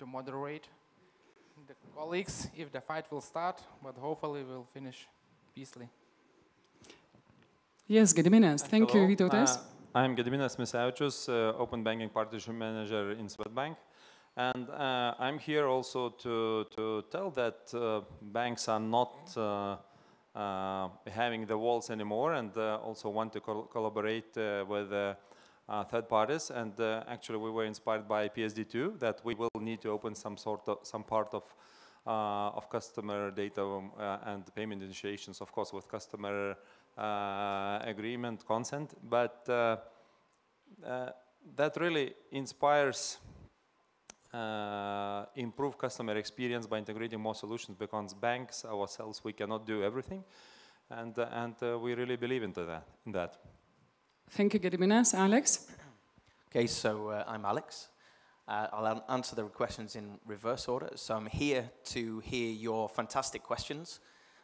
to moderate the colleagues if the fight will start, but hopefully we'll finish peacefully. Yes, Gediminas. Thank Hello. you, Vytautas. Uh, I'm Gediminas Misevičius, uh, Open Banking Partnership Manager in Swedbank. And uh, I'm here also to, to tell that uh, banks are not uh, uh, having the walls anymore and uh, also want to col collaborate uh, with uh, third parties. And uh, actually, we were inspired by PSD2 that we will need to open some sort of some part of uh, of customer data um, uh, and payment initiations, of course, with customer uh, agreement consent. But uh, that really inspires improve customer experience by integrating more solutions because banks ourselves we cannot do everything and and we really believe into that in that Thank you, Gediminas. Alex? Okay, so uh, I'm Alex. Uh, I'll an- answer the questions in reverse order. So I'm here to hear your fantastic questions.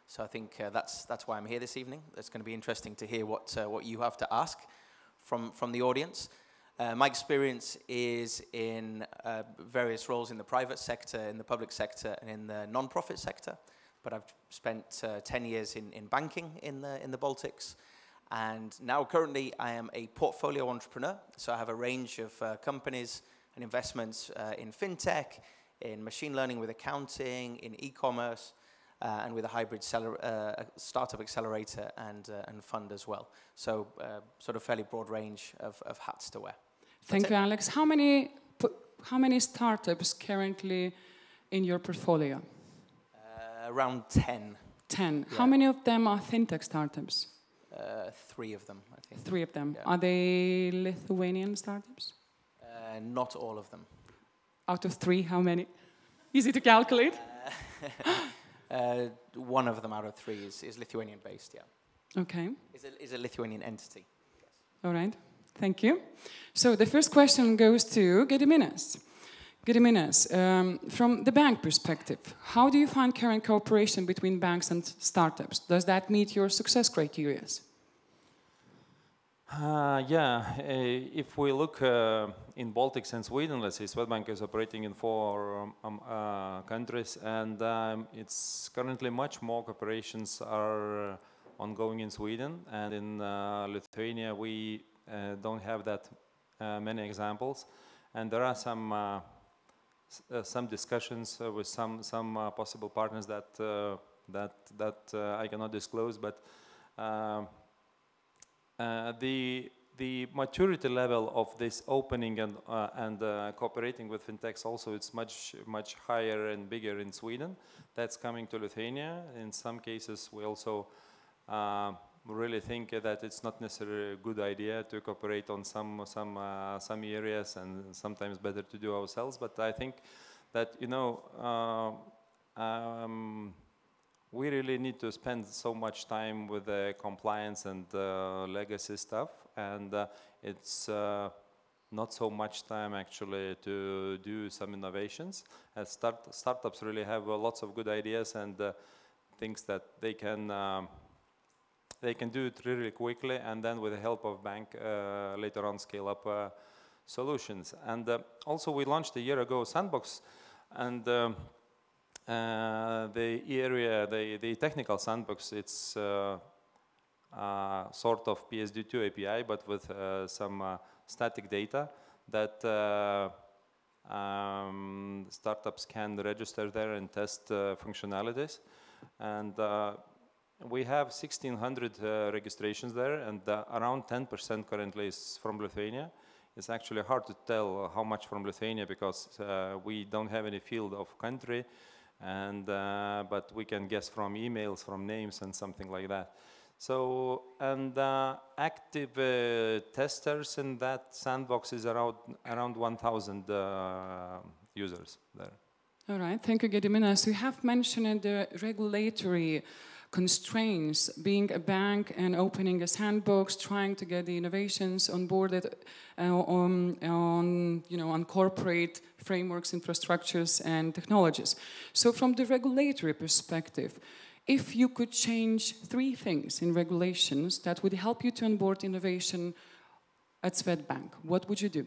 So I think uh, that's that's why I'm here this evening. It's going to be interesting to hear what uh, what you have to ask from from the audience. Uh, my experience is in uh, various roles in the private sector, in the public sector, and in the non-profit sector. But I've spent uh, 10 years in, in banking in the, in the Baltics. And now currently I am a portfolio entrepreneur. So I have a range of uh, companies and investments uh, in fintech, in machine learning with accounting, in e-commerce, uh, and with a hybrid uh, startup accelerator and, uh, and fund as well. So uh, sort of fairly broad range of, of hats to wear. Thank it. you, Alex. How many, how many startups currently in your portfolio? Uh, around 10, 10. Yeah. How many of them are fintech startups? Uh, three of them, I think. Three of them. Yeah. Are they Lithuanian startups? Uh, not all of them. Out of three, how many? Easy to calculate. Uh, one of them out of three is, is Lithuanian based, yeah. Okay. Is a, is a Lithuanian entity. All right. Thank you. So the first question goes to Gediminas. Gediminas, um, from the bank perspective, how do you find current cooperation between banks and startups? Does that meet your success criteria? Uh, yeah, uh, if we look uh, in Baltics and Sweden, let's say Swedbank is operating in four um, um, uh, countries, and um, it's currently much more cooperations are uh, ongoing in Sweden, and in uh, Lithuania we don't have that many examples, and there are some some discussions with some some possible partners that that that I cannot disclose, but. Uh, the the maturity level of this opening and uh, and uh, cooperating with fintechs also it's much much higher and bigger in Sweden. That's coming to Lithuania. In some cases, we also uh, really think that it's not necessarily a good idea to cooperate on some some uh, some areas, and sometimes better to do ourselves. But I think that you know. Um, we really need to spend so much time with the compliance and uh, legacy stuff, and uh, it's uh, not so much time actually to do some innovations. As start, startups really have uh, lots of good ideas and uh, things that they can um, they can do it really quickly, and then with the help of bank uh, later on scale up uh, solutions. And uh, also we launched a year ago Sandbox, and um, uh, the area, the, the technical sandbox, it's uh, uh, sort of PSD2 API, but with uh, some uh, static data that uh, um, startups can register there and test functionalities. And we have 1,600 uh, registrations there, and around 10% currently is from Lithuania. It's actually hard to tell how much from Lithuania because we don't have any field of country and uh, but we can guess from emails, from names, and something like that. So and uh, active uh, testers in that sandbox is around around 1,000 uh, users there. All right, thank you, Gediminas. You have mentioned the regulatory constraints, being a bank and opening a sandbox, trying to get the innovations onboarded uh, on, on, you know, on corporate frameworks, infrastructures, and technologies. So, from the regulatory perspective, if you could change three things in regulations that would help you to onboard innovation at Swedbank, what would you do?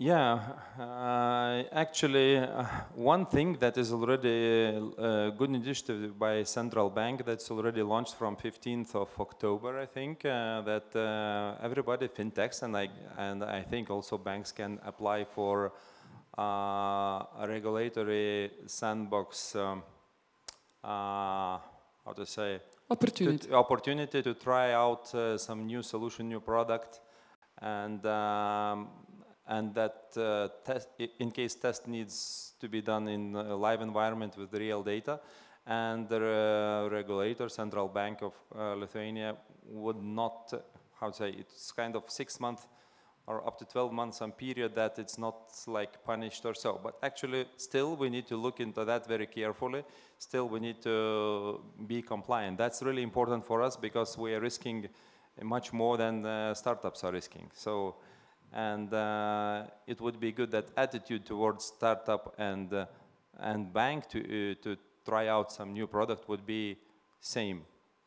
Yeah, uh, actually, uh, one thing that is already a good initiative by central bank that's already launched from 15th of October, I think, uh, that uh, everybody fintechs and I and I think also banks can apply for uh, a regulatory sandbox. Um, uh, how to say? Opportunity. To, opportunity to try out some new solution, new product, and. Um, and that uh, test, in case test needs to be done in a live environment with real data, and the uh, regulator, Central Bank of uh, Lithuania, would not, how to say, it's kind of six months or up to 12 months some period that it's not like punished or so. But actually, still, we need to look into that very carefully. Still, we need to be compliant. That's really important for us because we are risking much more than uh, startups are risking. So and uh, it would be good that attitude towards startup and uh, and bank to uh, to try out some new product would be same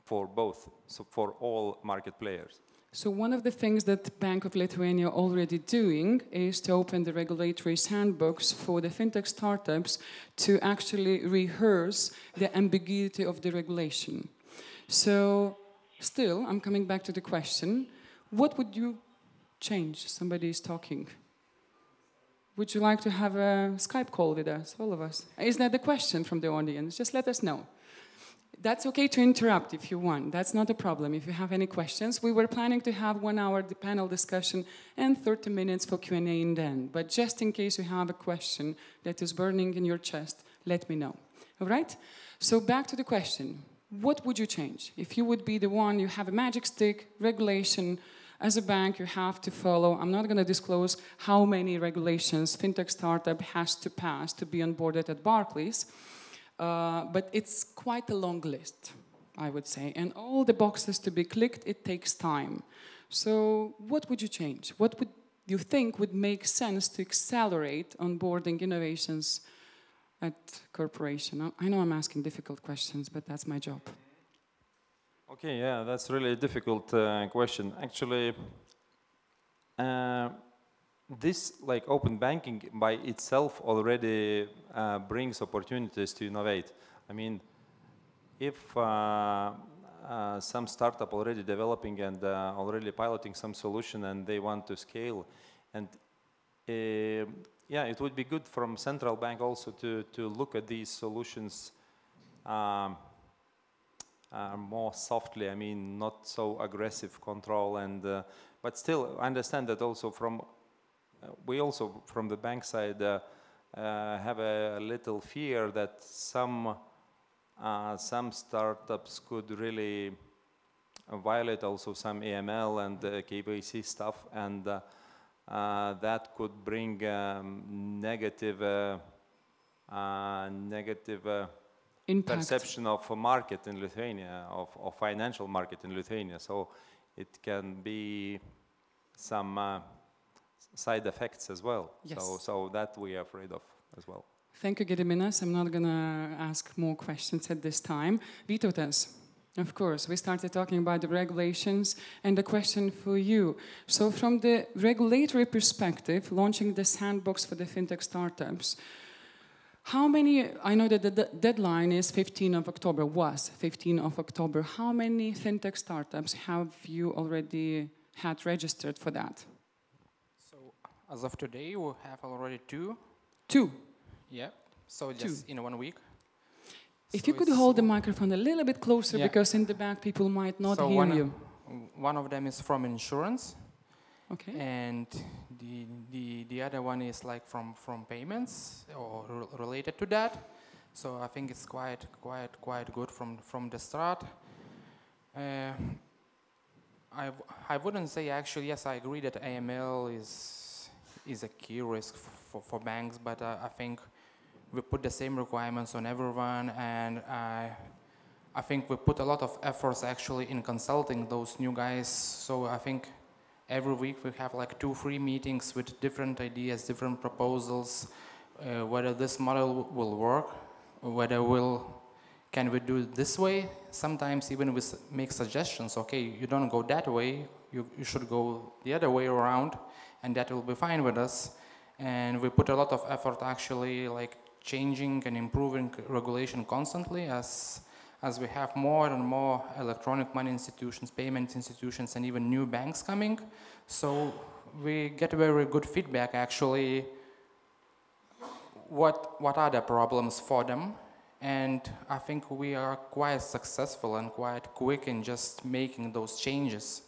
for both so for all market players so one of the things that Bank of Lithuania already doing is to open the regulatory sandbox for the fintech startups to actually rehearse the ambiguity of the regulation. So still, I'm coming back to the question, what would you change. Somebody is talking. Would you like to have a Skype call with us, all of us? Is that the question from the audience? Just let us know. That's okay to interrupt if you want. That's not a problem. If you have any questions, we were planning to have one hour panel discussion and 30 minutes for Q&A in the end. But just in case you have a question that is burning in your chest, let me know. All right? So back to the question. What would you change? If you would be the one, you have a magic stick, regulation, as a bank, you have to follow, I'm not going to disclose how many regulations fintech startup has to pass to be onboarded at Barclays, uh, but it's quite a long list, I would say. And all the boxes to be clicked, it takes time. So what would you change? What would you think would make sense to accelerate onboarding innovations at corporation? I know I'm asking difficult questions, but that's my job. Okay, yeah, that's really a difficult uh, question. Actually, uh, this like open banking by itself already uh, brings opportunities to innovate. I mean, if uh, uh, some startup already developing and uh, already piloting some solution and they want to scale, and yeah, it would be good from central bank also to to look at these solutions. Um, uh, more softly. I mean, not so aggressive control, and uh, but still, I understand that also from uh, we also from the bank side uh, uh, have a little fear that some some startups could really violate also some AML and KYC stuff, and that could bring um, negative negative Impact. perception of a market in Lithuania, of, of financial market in Lithuania. So it can be some uh, side effects as well. Yes. So, so that we are afraid of as well. Thank you, Gediminas. I'm not going to ask more questions at this time. Vytautas, of course, we started talking about the regulations and the question for you. So from the regulatory perspective, launching the sandbox for the fintech startups, how many, I know that the deadline is 15 of October, was 15 of October. How many fintech startups have you already had registered for that? So as of today, we have already two. Two? Yeah, so just two. in one week. If so you could hold the microphone a little bit closer yeah. because in the back people might not so hear one you. One of them is from insurance. Okay. And the, the, the other one is like from, from payments or re related to that. So I think it's quite, quite, quite good from, from the start. Uh, I, I wouldn't say actually, yes, I agree that AML is, is a key risk for, for banks, but uh, I think we put the same requirements on everyone and I, I think we put a lot of efforts actually in consulting those new guys. So I think every week we have like two, three meetings with different ideas, different proposals, uh, whether this model will work, whether will can we do it this way. Sometimes even we make suggestions. Okay, you don't go that way. You, you should go the other way around, and that will be fine with us. and we put a lot of effort actually like changing and improving regulation constantly as as we have more and more electronic money institutions, payment institutions, and even new banks coming. So we get very good feedback actually what, what are the problems for them. And I think we are quite successful and quite quick in just making those changes.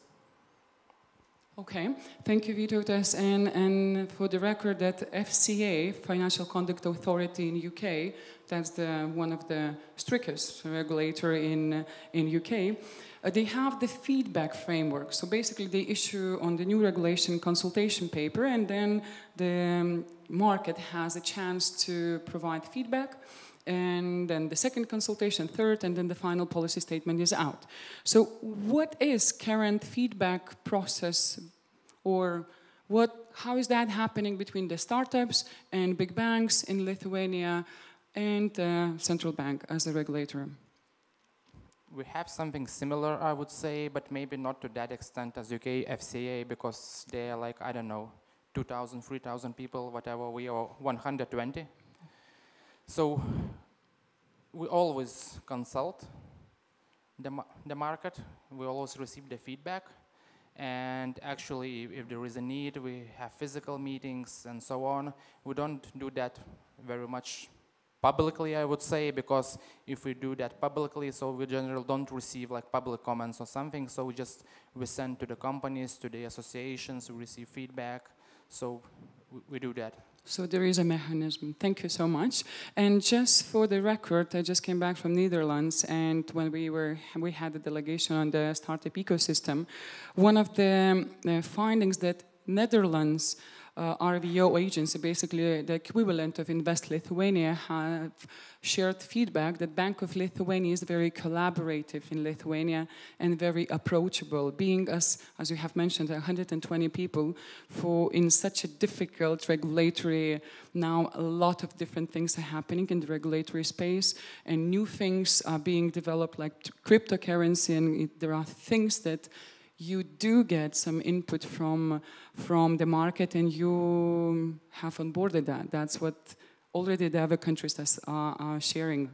Okay, thank you, Vytautas. And, and for the record, that FCA, Financial Conduct Authority in UK, that's the, one of the strictest regulator in, in UK, uh, they have the feedback framework. So basically, they issue on the new regulation consultation paper, and then the um, market has a chance to provide feedback and then the second consultation, third, and then the final policy statement is out. So what is current feedback process or what, how is that happening between the startups and big banks in Lithuania and uh, central bank as a regulator? We have something similar, I would say, but maybe not to that extent as UK FCA because they're like, I don't know, 2,000, 3,000 people, whatever, we are 120. So we always consult the, the market, we always receive the feedback, and actually if there is a need, we have physical meetings and so on. We don't do that very much publicly, I would say, because if we do that publicly, so we generally don't receive like public comments or something, so we just, we send to the companies, to the associations, we receive feedback, so we, we do that. So there is a mechanism. Thank you so much. And just for the record, I just came back from Netherlands, and when we were we had a delegation on the startup ecosystem, one of the findings that Netherlands Uh, RVO agency, basically uh, the equivalent of Invest Lithuania, have shared feedback that Bank of Lithuania is very collaborative in Lithuania and very approachable, being as, as you have mentioned, 120 people for in such a difficult regulatory, now a lot of different things are happening in the regulatory space and new things are being developed like cryptocurrency and it, there are things that you do get some input from, from the market and you have onboarded that. That's what already the other countries are, are sharing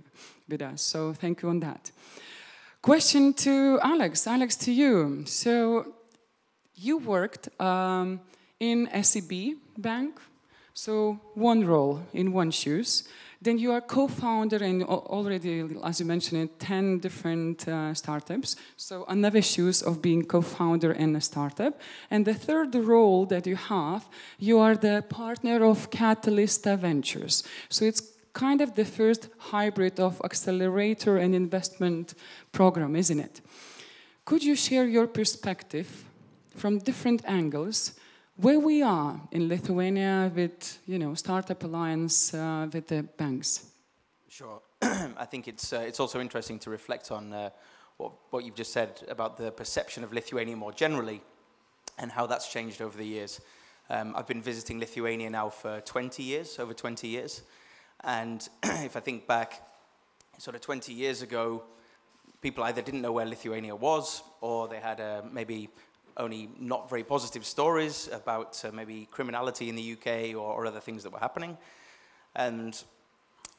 with us. So thank you on that. Question to Alex. Alex, to you. So you worked um, in SEB Bank, so one role in one shoes. Then you are co-founder and already, as you mentioned, 10 different uh, startups. So another shoes of being co-founder in a startup. And the third role that you have, you are the partner of Catalysta Ventures. So it's kind of the first hybrid of accelerator and investment program, isn't it? Could you share your perspective from different angles where we are in Lithuania with, you know, Startup Alliance uh, with the banks. Sure. I think it's, uh, it's also interesting to reflect on uh, what, what you've just said about the perception of Lithuania more generally and how that's changed over the years. Um, I've been visiting Lithuania now for 20 years, over 20 years. And if I think back, sort of 20 years ago, people either didn't know where Lithuania was or they had a, maybe only not very positive stories about uh, maybe criminality in the UK or, or, other things that were happening. And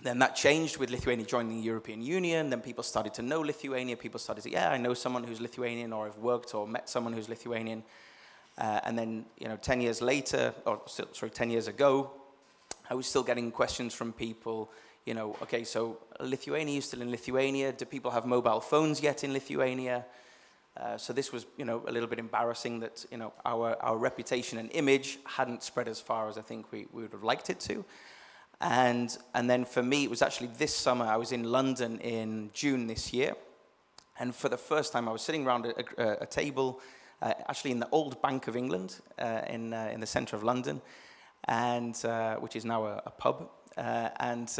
then that changed with Lithuania joining the European Union. Then people started to know Lithuania. People started to, yeah, I know someone who's Lithuanian, or I've worked or met someone who's Lithuanian. Uh, and then, you know, 10 years later, or sorry, 10 years ago, I was still getting questions from people, you know, okay, so Lithuania, you still in Lithuania? Do people have mobile phones yet in Lithuania? Uh, so this was, you know, a little bit embarrassing that, you know, our, our reputation and image hadn't spread as far as I think we, we would have liked it to. And, and then for me, it was actually this summer, I was in London in June this year. And for the first time, I was sitting around a, a, a table, uh, actually in the old Bank of England uh, in, uh, in the center of London, and, uh, which is now a, a pub. and,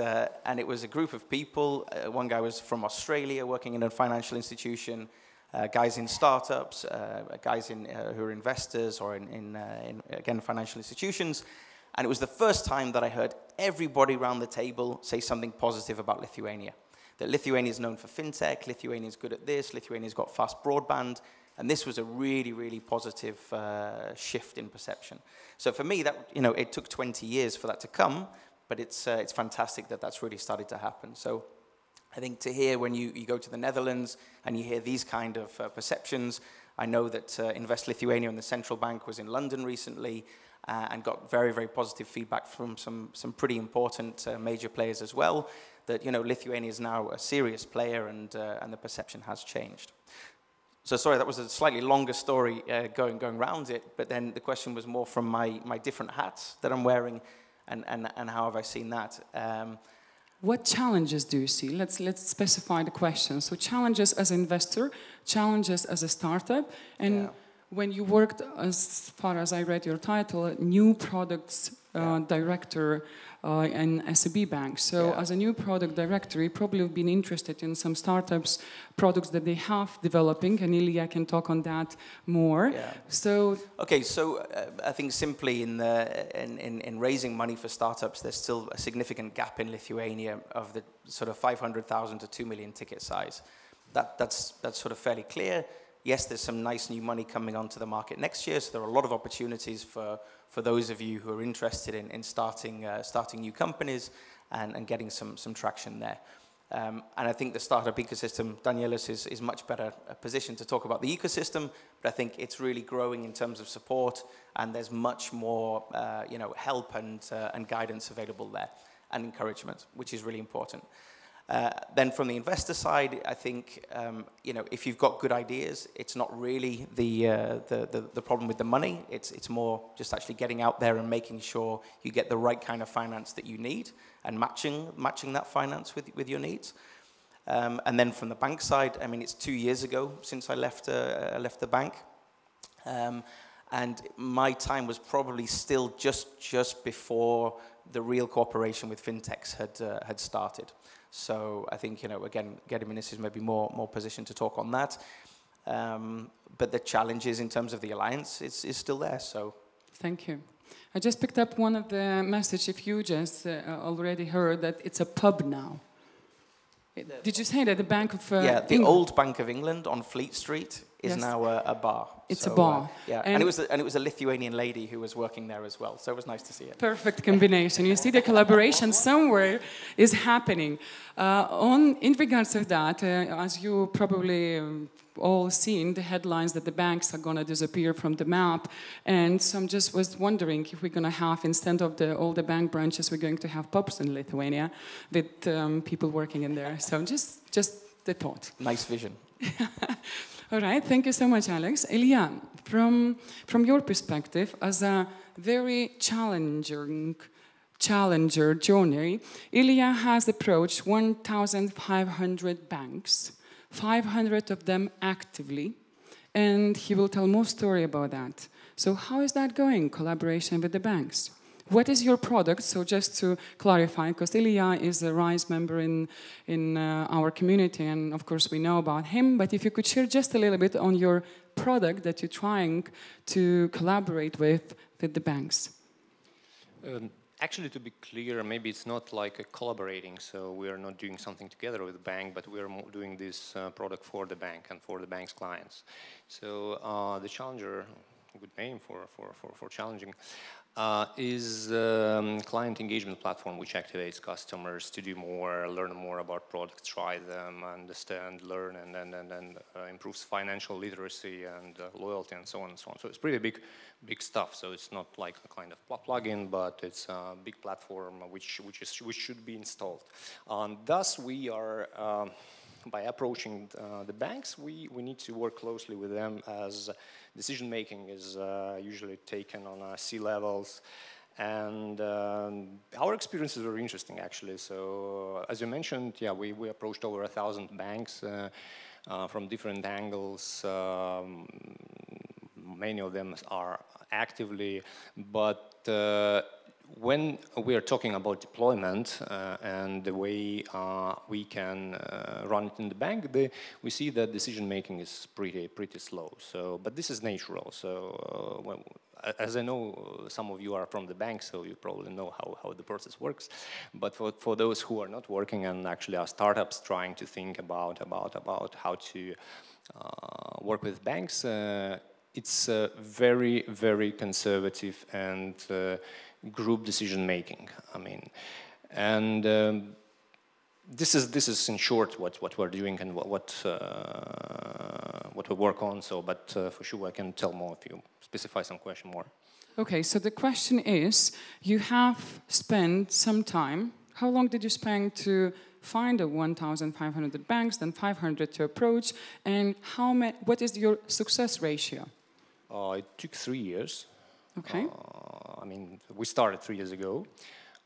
and it was a group of people. one guy was from Australia working in a financial institution uh, guys in startups, uh, guys in, uh, who are investors or in, in, uh, in, again, financial institutions. And it was the first time that I heard everybody around the table say something positive about Lithuania. That Lithuania is known for fintech, Lithuania is good at this, Lithuania's got fast broadband. And this was a really, really positive uh, shift in perception. So for me, that you know, it took 20 years for that to come, but it's uh, it's fantastic that that's really started to happen. So I think to hear when you, you go to the Netherlands and you hear these kind of uh, perceptions, I know that uh, Invest Lithuania and the central bank was in London recently uh, and got very, very positive feedback from some, some pretty important uh, major players as well, that you know, Lithuania is now a serious player and, uh, and the perception has changed. So sorry, that was a slightly longer story uh, going, going around it, but then the question was more from my, my different hats that I'm wearing and, and, and how have I seen that. Um, what challenges do you see? Let's, let's specify the question. So challenges as an investor, challenges as a startup, and yeah. when you worked, as far as I read your title, new products uh, yeah. director uh, in SEB Bank. So yeah. as a new product director, you probably have been interested in some startups, products that they have developing, and Ilja can talk on that more. Yeah. So okay, so uh, I think simply in, the, in, in, in raising money for startups, there's still a significant gap in Lithuania of the sort of 500,000 to 2 million ticket size. That, that's, that's sort of fairly clear. Yes, there's some nice new money coming onto the market next year, so there are a lot of opportunities for for those of you who are interested in, in starting, uh, starting new companies and, and getting some, some traction there. Um, and I think the startup ecosystem, Danielius is, is much better uh, positioned to talk about the ecosystem, but I think it's really growing in terms of support and there's much more uh, you know, help and, uh, and guidance available there and encouragement, which is really important. Uh, then from the investor side, I think um, you know if you've got good ideas, it's not really the, uh, the, the, the problem with the money. It's it's more just actually getting out there and making sure you get the right kind of finance that you need and matching matching that finance with with your needs. Um, and then from the bank side, I mean, it's two years ago since I left uh, left the bank. Um, and my time was probably still just just before the real cooperation with fintechs had uh, had started. So I think, you know, again, Gediminas is maybe more, more positioned to talk on that. Um, but the challenges in terms of the alliance is, is still there, so. Thank you. I just picked up one of the message if you just uh, already heard that it's a pub now. Did you say that the Bank of uh, Yeah, the England? old Bank of England on Fleet Street is yes. now a, a, bar. It's so, a bar. Uh, yeah, and, and, it was a, and it was a Lithuanian lady who was working there as well. So it was nice to see it. Perfect combination. you see the collaboration somewhere is happening. Uh, on in regards of that, uh, as you probably um, all seen the headlines that the banks are going to disappear from the map, and so i'm just was wondering if we're going to have instead of the all the bank branches, we're going to have pubs in Lithuania with um, people working in there. So just just the thought. Nice vision. All right, thank you so much, Alex. Ilja, from, from your perspective, as a very challenging challenger journey, Ilja has approached 1,500 banks, 500 of them actively, and he will tell more story about that. So how is that going, collaboration with the banks? What is your product? So just to clarify, because Ilja is a RISE member in, in uh, our community, and of course we know about him, but if you could share just a little bit on your product that you're trying to collaborate with, with the banks. Um, actually, to be clear, maybe it's not like a collaborating, so we are not doing something together with the bank, but we are doing this uh, product for the bank and for the bank's clients. So uh, the Challenger, good name for, for, for, for challenging, uh, is um, client engagement platform which activates customers to do more, learn more about products, try them, understand, learn, and then and, and, uh, improves financial literacy and uh, loyalty and so on and so on. So it's pretty big, big stuff. So it's not like a kind of plugin, but it's a big platform which which is which should be installed. And thus we are. Um, by approaching uh, the banks, we, we need to work closely with them as decision making is uh, usually taken on uh, C levels. And um, our experience is very interesting, actually. So, as you mentioned, yeah, we, we approached over a thousand banks uh, from different angles. Um, many of them are actively, but when we are talking about deployment uh, and the way uh, we can uh, run it in the bank, the, we see that decision making is pretty pretty slow. So, but this is natural. So, uh, when, as I know, some of you are from the bank, so you probably know how, how the process works. But for, for those who are not working and actually are startups trying to think about about about how to uh, work with banks, uh, it's very, very conservative and group decision making. I mean, and um, this is this is in short what what we're doing and what what, uh, what we work on. So, but uh, for sure I can tell more if you specify some question more. Okay, so the question is, you have spent some time. How long did you spend to find the 1,500 banks, then 500 to approach, and how many? What is your success ratio? Uh, it took three years. Okay. Uh, I mean, we started three years ago.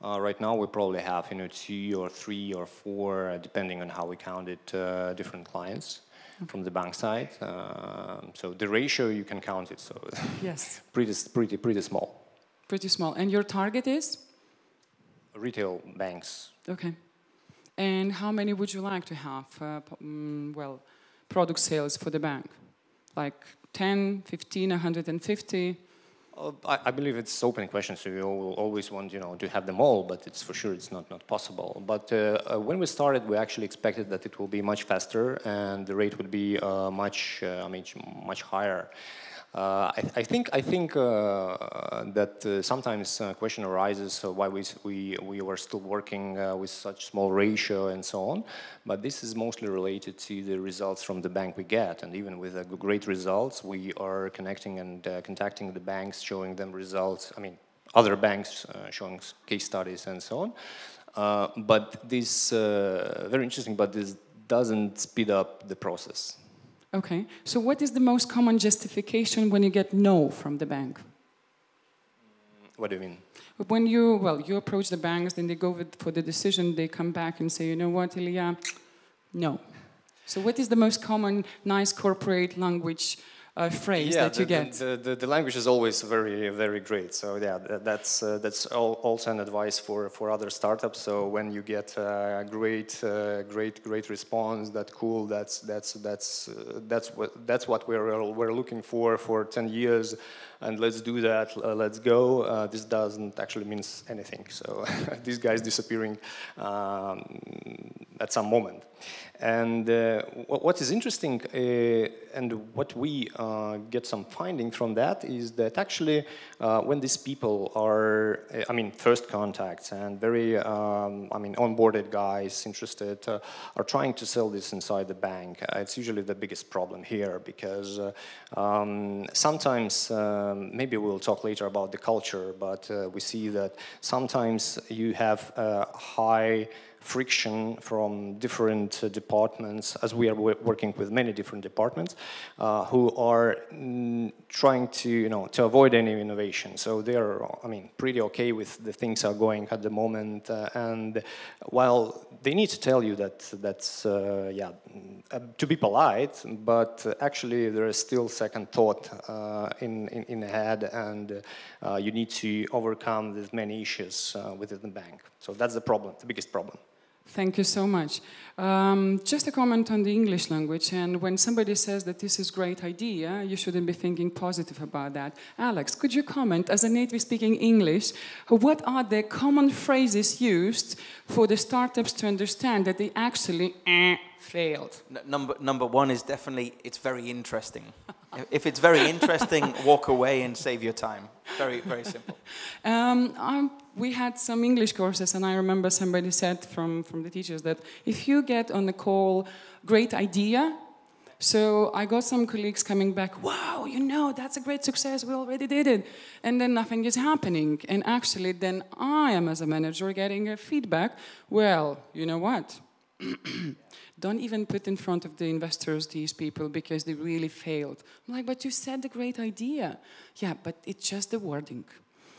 Uh, right now, we probably have you know two or three or four, uh, depending on how we count it, uh, different clients okay. from the bank side. Um, so the ratio you can count it. So yes, pretty pretty pretty small. Pretty small. And your target is? Retail banks. Okay. And how many would you like to have? Uh, mm, well, product sales for the bank, like 10, 15, 150? Uh, I, believe it's open question, so you always want you know to have them all, but it's for sure it's not not possible. But uh, uh, when we started, we actually expected that it will be much faster and the rate would be uh, much uh, mean much higher. Uh, I, I, think I think uh, that uh, sometimes a question arises why we, we we were still working with such small ratio and so on, but this is mostly related to the results from the bank we get, and even with great results, we are connecting and contacting the banks, showing them results. I mean, other banks showing case studies and so on. Uh, but this uh, very interesting but this doesn't speed up the process Okay. So what is the most common justification when you get no from the bank? What do you mean? When you, well, you approach the banks, then they go for the decision, they come back and say, you know what, Ilja, no. So what is the most common nice corporate language uh, phrase yeah, that you the, get. The, the, the, language is always very, very great. So yeah, that's uh, that's also an advice for, for other startups. So when you get a great, uh, great, great response, that cool, that's that's that's uh, that's what that's what we're we're looking for for 10 years, and let's do that. Uh, let's go. Uh, this doesn't actually means anything. So this guy's disappearing um, at some moment. And uh, what is interesting, uh, and what we uh, get some finding from that, is that actually, uh, when these people are, uh, I mean, first contacts and very, um, I mean, onboarded guys interested, uh, are trying to sell this inside the bank, it's usually the biggest problem here because um, sometimes, um, maybe we'll talk later about the culture, but we see that sometimes you have high friction from different uh, departments, as we are working with many different departments, uh, who are mm, trying to, you know, to avoid any innovation. So they are, I mean, pretty okay with the things are going at the moment. Uh, and while they need to tell you that that's, uh, yeah, uh, to be polite, but actually there is still second thought uh, in, in, in the head, and you need to overcome these many issues within the bank. So that's the problem, the biggest problem. Thank you so much. Um, just a comment on the English language, and when somebody says that this is a great idea, you shouldn't be thinking positive about that. Alex, could you comment, as a native speaking English, what are the common phrases used for the startups to understand that they actually eh, failed? N number, number one is definitely, it's very interesting. if it's very interesting, walk away and save your time. Very, very simple. Um, we had some English courses, and I remember somebody said from, from the teachers that if you get on the call, great idea. So I got some colleagues coming back, wow, you know, that's a great success, we already did it. And then nothing is happening. And actually, then I am, as a manager, getting a feedback, well, you know what? Don't even put in front of the investors these people because they really failed. I'm like, but you said the great idea. Yeah, but it's just the wording.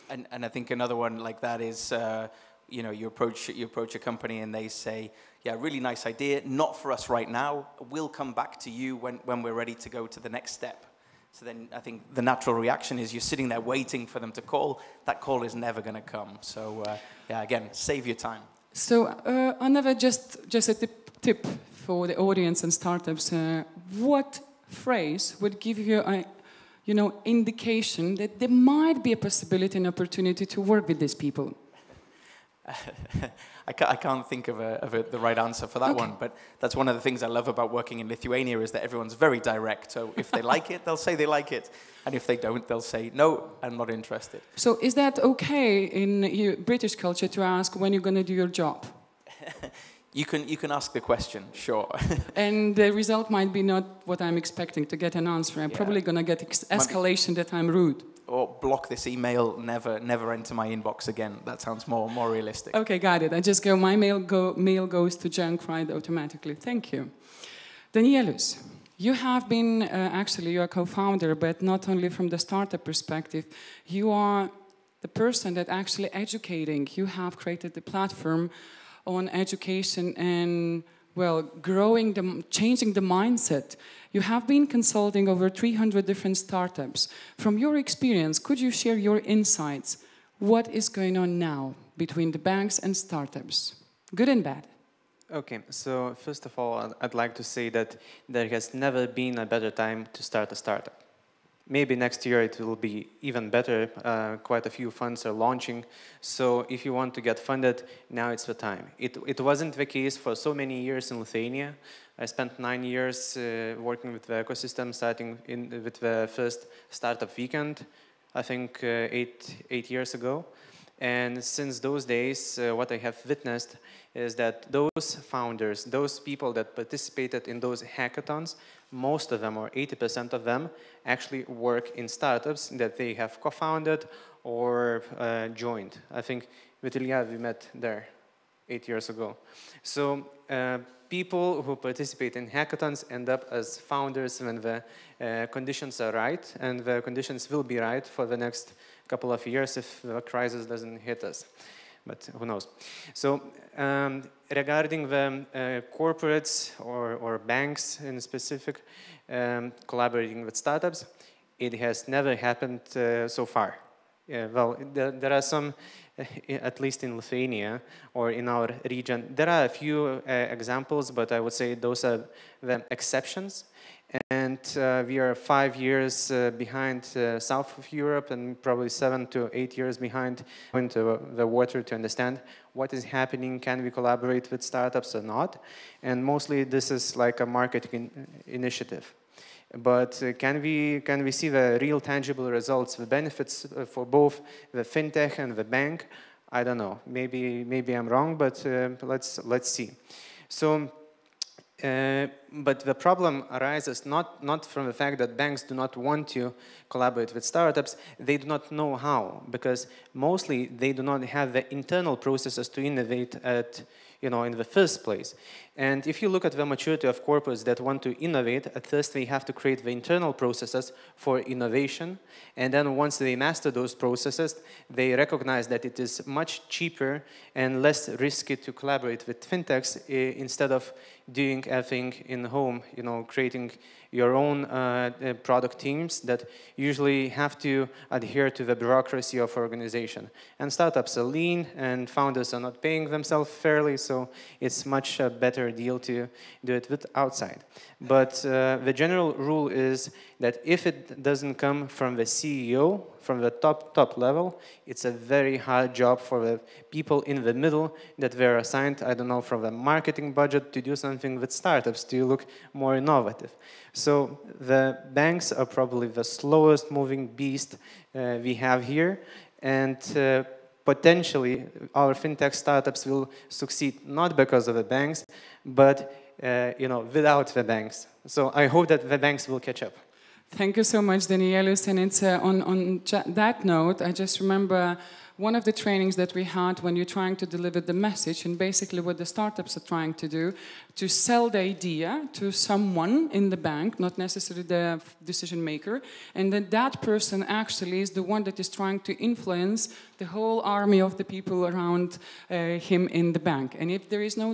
And, and I think another one like that is, uh, you know, you approach, you approach a company and they say, yeah, really nice idea, not for us right now. We'll come back to you when, when we're ready to go to the next step. So then I think the natural reaction is you're sitting there waiting for them to call. That call is never going to come. So uh, yeah, again, save your time. So uh, another just just a tip, tip for the audience and startups. Uh, what phrase would give you a you know, indication that there might be a possibility and opportunity to work with these people? I, can't, I can't think of, a, of a, the right answer for that Okay. one, but that's one of the things I love about working in Lithuania is that everyone's very direct. So if they like it, they'll say they like it, and if they don't, they'll say no, I'm not interested. So is that okay in British culture to ask when you're going to do your job? You can you can ask the question, sure. And the result might be not what I'm expecting to get an answer. I'm Yeah. probably going to get ex- Might be- escalation that I'm rude. or block this email, never never enter my inbox again. That sounds more more realistic. Okay, got it. I just go, my mail, go, mail goes to junk right automatically. Thank you. Danielius, you have been, uh, actually, you're a co-founder, but not only from the startup perspective, you are the person that actually educating. You have created the platform on education and, well, growing the, changing the mindset. You have been consulting over 300 different startups. From your experience, could you share your insights? What is going on now between the banks and startups? Good and bad. Okay, so first of all, I'd- I'd like to say that there has never been a better time to start a startup. Maybe next year it will be even better. Uh, quite a few funds are launching. So if you want to get funded, now it's the time. It, it wasn't the case for so many years in Lithuania. I spent nine years uh, working with the ecosystem, starting in, with the first startup weekend, I think uh, eight, eight years ago. And since those days, uh, what I have witnessed is that those founders, those people that participated in those hackathons, most of them, or 80% of them, actually work in startups that they have co-founded or uh, joined. I think with Ilja we met there eight years ago. So uh, people who participate in hackathons end up as founders when the uh, conditions are right, and the conditions will be right for the next couple of years if the crisis doesn't hit us. But who knows? So um, regarding the uh, corporates or, or banks in specific um, collaborating with startups, it has never happened uh, so far. Yeah, well, there, there are some, uh, at least in Lithuania or in our region, there are a few uh, examples, but I would say those are the exceptions. And uh, we are five years uh, behind uh, south of Europe and probably seven to eight years behind into the water to understand what is happening, can we collaborate with startups or not. And mostly this is like a marketing in- initiative. But uh, can we can we see the real tangible results, the benefits uh, for both the fintech and the bank? I don't know. Maybe maybe I'm wrong, but uh, let's let's see. So. Uh, but the problem arises not, not from the fact that banks do not want to collaborate with startups, they do not know how, because mostly they do not have the internal processes to innovate at, you know, in the first place. And if you look at the maturity of corporates that want to innovate, at first they have to create the internal processes for innovation. And then once they master those processes, they recognize that it is much cheaper and less risky to collaborate with fintechs eh, instead of doing everything in home, you know, creating your own uh, uh, product teams that usually have to adhere to the bureaucracy of organization. And startups are lean and founders are not paying themselves fairly, so it's much a better deal to do it with outside. But uh, the general rule is that if it doesn't come from the CEO, from the top top level, it's a very hard job for the people in the middle that were assigned, I don't know, from the marketing budget to do something with startups to look more innovative. So the banks are probably the slowest moving beast uh, we have here, and uh, potentially our fintech startups will succeed not because of the banks, but uh, you know without the banks. So I hope that the banks will catch up. Thank you so much, Danielius. And it's uh, on, on that note, I just remember one of the trainings that we had when you're trying to deliver the message, and basically what the startups are trying to do, to sell the idea to someone in the bank, not necessarily the decision maker, and then that person actually is the one that is trying to influence the whole army of the people around uh, him in the bank. And if there is no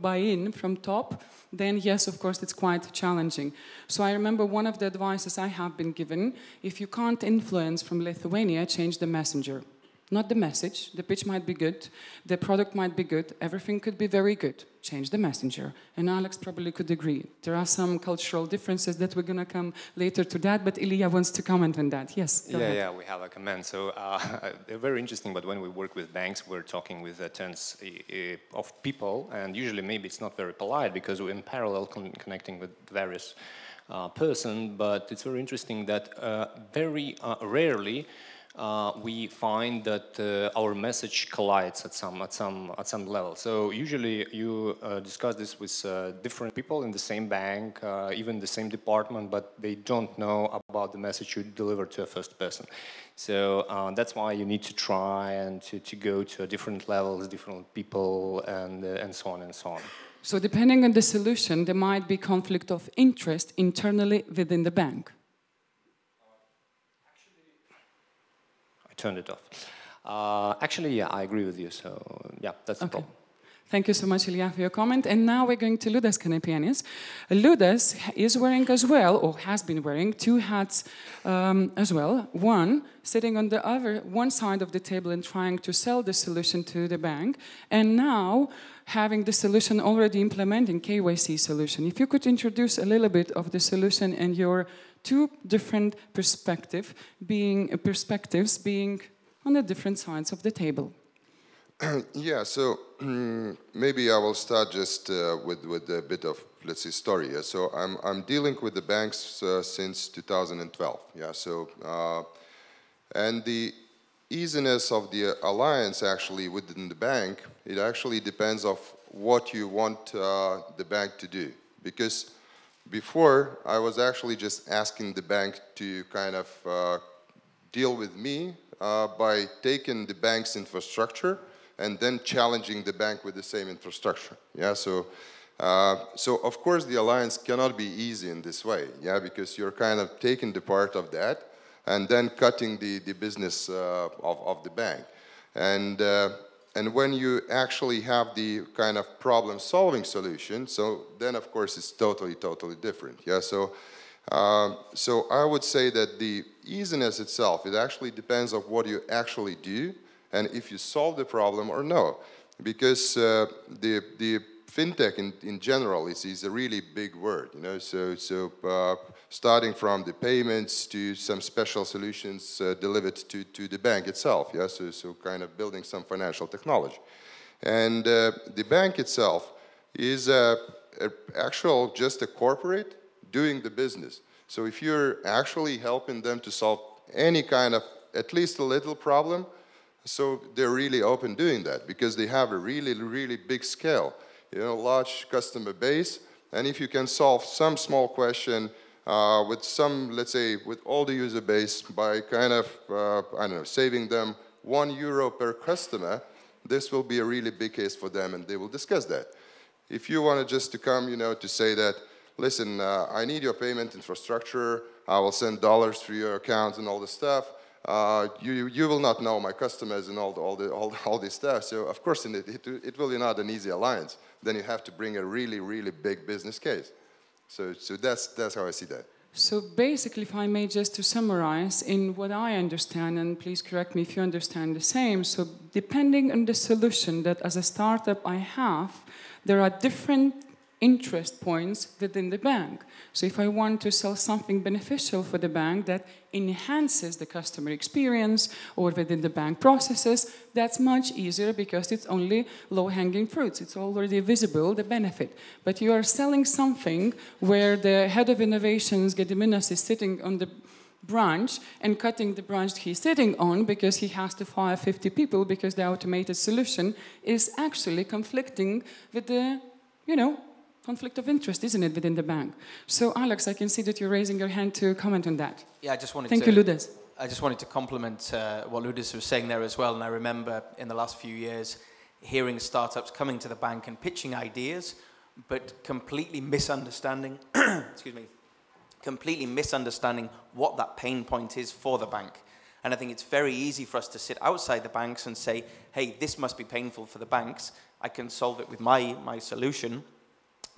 buy-in from top, then yes, of course, it's quite challenging. So I remember one of the advices I have been given, if you can't influence from Lithuania, change the messenger. Not the message. The pitch might be good, the product might be good, everything could be very good. Change the messenger. And Alex probably could agree. There are some cultural differences that we're going to come later to that, but Ilja wants to comment on that. Yes. Yeah, ahead. yeah, we have a comment. So uh, they're very interesting, but when we work with banks, we're talking with uh, tens uh, of people, and usually maybe it's not very polite because we're in parallel con connecting with various uh, person, but it's very interesting that uh, very uh, rarely uh, we find that uh, our message collides at some at some at some level. So usually you uh, discuss this with uh, different people in the same bank, uh, even the same department, but they don't know about the message you deliver to a first person. So that's why you need to try and to, to go to different levels, different people, and and so on and so on. So depending on the solution, there might be conflict of interest internally within the bank. Turned it off. Uh, actually, yeah, I agree with you. So, yeah, that's okay. the problem. Thank you so much, Ilja, for your comment. And now we're going to Liudas Kanapienis. Liudas is wearing as well, or has been wearing, two hats um, as well. One, sitting on the other one side of the table and trying to sell the solution to the bank. And now, having the solution already implementing KYC solution. If you could introduce a little bit of the solution and your two different perspective being uh, perspectives being on the different sides of the table. yeah, so maybe I will start just uh, with, with a bit of, let's say, story. Yeah? So I'm, I'm dealing with the banks uh, since 2012. Yeah, so, uh, and the easiness of the alliance actually within the bank, it actually depends of what you want uh, the bank to do. Because before, I was actually just asking the bank to kind of uh, deal with me uh, by taking the bank's infrastructure and then challenging the bank with the same infrastructure. Yeah, so, uh, so of course the alliance cannot be easy in this way, yeah, because you're kind of taking the part of that and then cutting the, the business uh, of, of the bank. And uh, and when you actually have the kind of problem solving solution, so then of course it's totally, totally different. Yeah, so, uh, so I would say that the easiness itself, it actually depends on what you actually do and if you solve the problem or no. Because uh, the, the fintech in, in general is, is a really big word, you know, so, so uh, starting from the payments to some special solutions uh, delivered to, to the bank itself, yeah, so, so kind of building some financial technology. And uh, the bank itself is a, a actual just a corporate doing the business. So if you're actually helping them to solve any kind of, at least a little problem, so they're really open doing that because they have a really, really big scale you know, large customer base. And if you can solve some small question uh, with some, let's say, with all the user base by kind of, uh, I don't know, saving them one euro per customer, this will be a really big case for them and they will discuss that. If you wanted just to come, you know, to say that, listen, uh, I need your payment infrastructure, I will send dollars through your account and all this stuff, uh, you, you will not know my customers and all, the, all, the, all, all this stuff. So of course, it, it, it will be not an easy alliance then you have to bring a really, really big business case. So, so that's, that's how I see that. So basically, if I may just to summarize, in what I understand, and please correct me if you understand the same, so depending on the solution that as a startup I have, there are different interest points within the bank. So if I want to sell something beneficial for the bank that enhances the customer experience or within the bank processes, that's much easier because it's only low-hanging fruits. It's already visible, the benefit. But you are selling something where the head of innovations, Gediminas, is sitting on the branch and cutting the branch he's sitting on because he has to fire 50 people because the automated solution is actually conflicting with the, you know, conflict of interest, isn't it, within the bank? So, Alex, I can see that you're raising your hand to comment on that. Yeah, I just wanted Thank to... you, Liudas. I just wanted to compliment uh, what Liudas was saying there as well. And I remember in the last few years hearing startups coming to the bank and pitching ideas, but completely misunderstanding, excuse me, completely misunderstanding what that pain point is for the bank. And I think it's very easy for us to sit outside the banks and say, hey, this must be painful for the banks. I can solve it with my, my solution.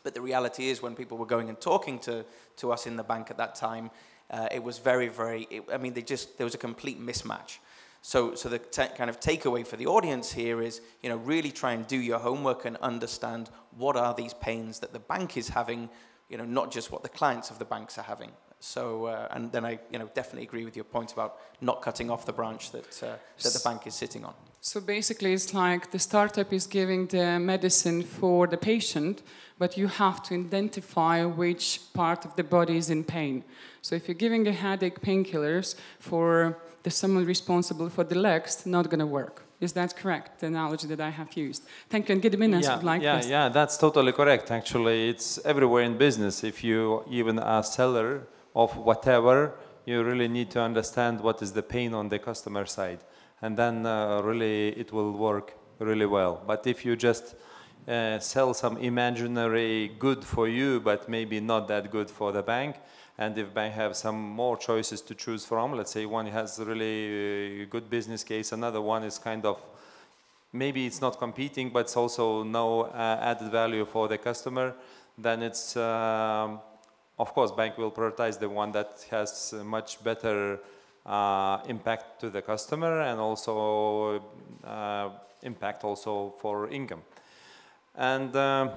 But the reality is, when people were going and talking to, to us in the bank at that time, uh, it was very, very, it, I mean, they just, there was a complete mismatch. So, so the kind of takeaway for the audience here is, you know, really try and do your homework and understand what are these pains that the bank is having, you know, not just what the clients of the banks are having. So, uh, and then I, you know, definitely agree with your point about not cutting off the branch that, uh, that the bank is sitting on. So basically, it's like the startup is giving the medicine for the patient, but you have to identify which part of the body is in pain. So if you're giving a headache painkillers for the someone responsible for the legs, not going to work. Is that correct, the analogy that I have used? Thank you, and Gediminas yeah, would like Yeah, this. yeah, that's totally correct. Actually, it's everywhere in business. If you even a seller of whatever, you really need to understand what is the pain on the customer side. And then uh, really it will work really well. But if you just uh, sell some imaginary good for you, but maybe not that good for the bank, and if bank have some more choices to choose from, let's say one has really uh, good business case, another one is kind of maybe it's not competing, but it's also no uh, added value for the customer, then it's um, of course bank will prioritize the one that has much better uh, impact to the customer and also uh, impact also for income. And uh,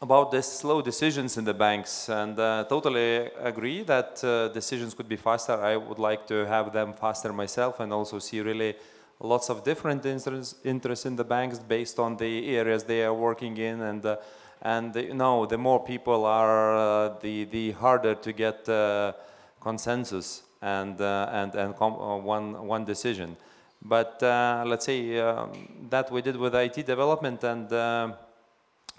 about the slow decisions in the banks and uh, totally agree that uh, decisions could be faster. I would like to have them faster myself and also see really lots of different interests, interests in the banks based on the areas they are working in and uh, and you know the more people are uh, the the harder to get uh, consensus and uh, and and one one decision. But let's say um, that we did with IT development and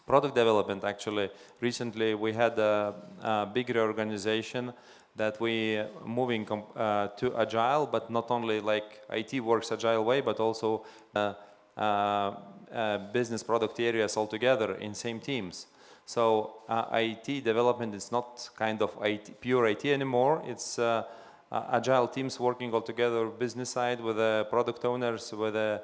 product development actually. Recently we had a, a big reorganization that we moving uh, to agile but not only like IT works agile way but also uh, uh, uh business product areas all together in same teams. So uh, IT development is not kind of IT, pure IT anymore. It's uh, agile teams working all together business side with the product owners with the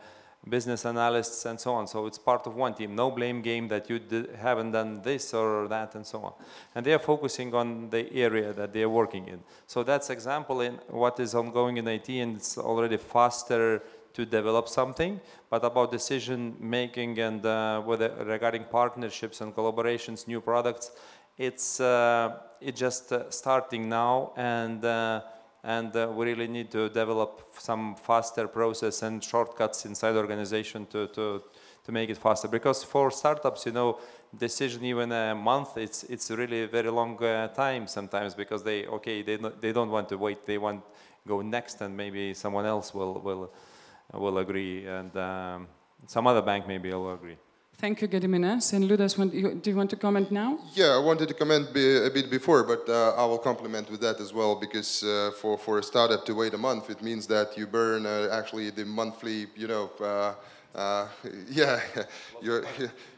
business analysts and so on. So it's part of one team. No blame game that you haven't done this or that and so on. And they are focusing on the area that they are working in. So that's example in what is ongoing in IT and it's already faster to develop something. But about decision making and uh, whether regarding partnerships and collaborations, new products, it's uh, it just uh, starting now and uh, and uh, we really need to develop some faster process and shortcuts inside the organization to, to, to make it faster. Because for startups, you know, decision even a month, it's, it's really a very long uh, time sometimes because they, okay, they, they don't want to wait, they want go next and maybe someone else will, will, will agree and um, some other bank maybe will agree. Thank you, Gediminas. And Liudas, do you want to comment now? Yeah, I wanted to comment a bit before, but uh, I will complement with that as well because uh, for, for a startup to wait a month, it means that you burn uh, actually the monthly, you know, uh, uh, yeah, you're,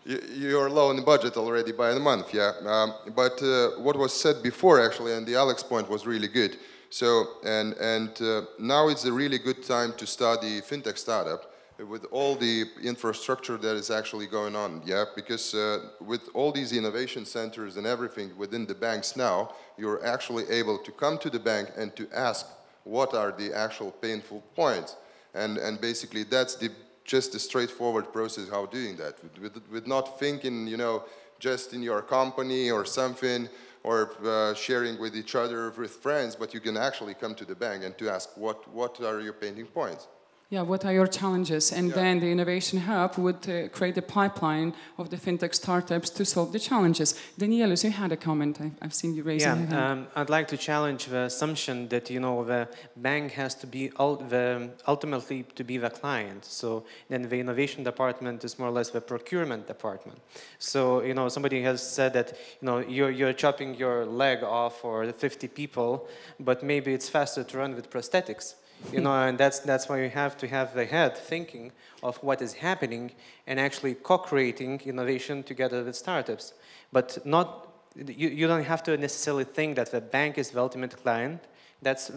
you're low in the budget already by a month, yeah. Um, but uh, what was said before actually, and the Alex point was really good. So, and, and now it's a really good time to start the fintech startup with all the infrastructure that is actually going on, yeah, because uh, with all these innovation centers and everything within the banks now, you're actually able to come to the bank and to ask what are the actual painful points. And, and basically that's the, just a straightforward process how doing that, with, with, with not thinking, you know, just in your company or something, or uh, sharing with each other with friends, but you can actually come to the bank and to ask what, what are your painting points. Yeah, what are your challenges? And yeah. then the Innovation Hub would uh, create a pipeline of the fintech startups to solve the challenges. Danielius, you had a comment. I, have seen you raising yeah, your hand. Um, I'd like to challenge the assumption that you know the bank has to be the, ultimately to be the client. So then the innovation department is more or less the procurement department. So you know somebody has said that you know you're you're chopping your leg off for 50 people, but maybe it's faster to run with prosthetics you know, and that's, that's why you have to have the head thinking of what is happening and actually co-creating innovation together with startups. But not, you, you don't have to necessarily think that the bank is the ultimate client. That's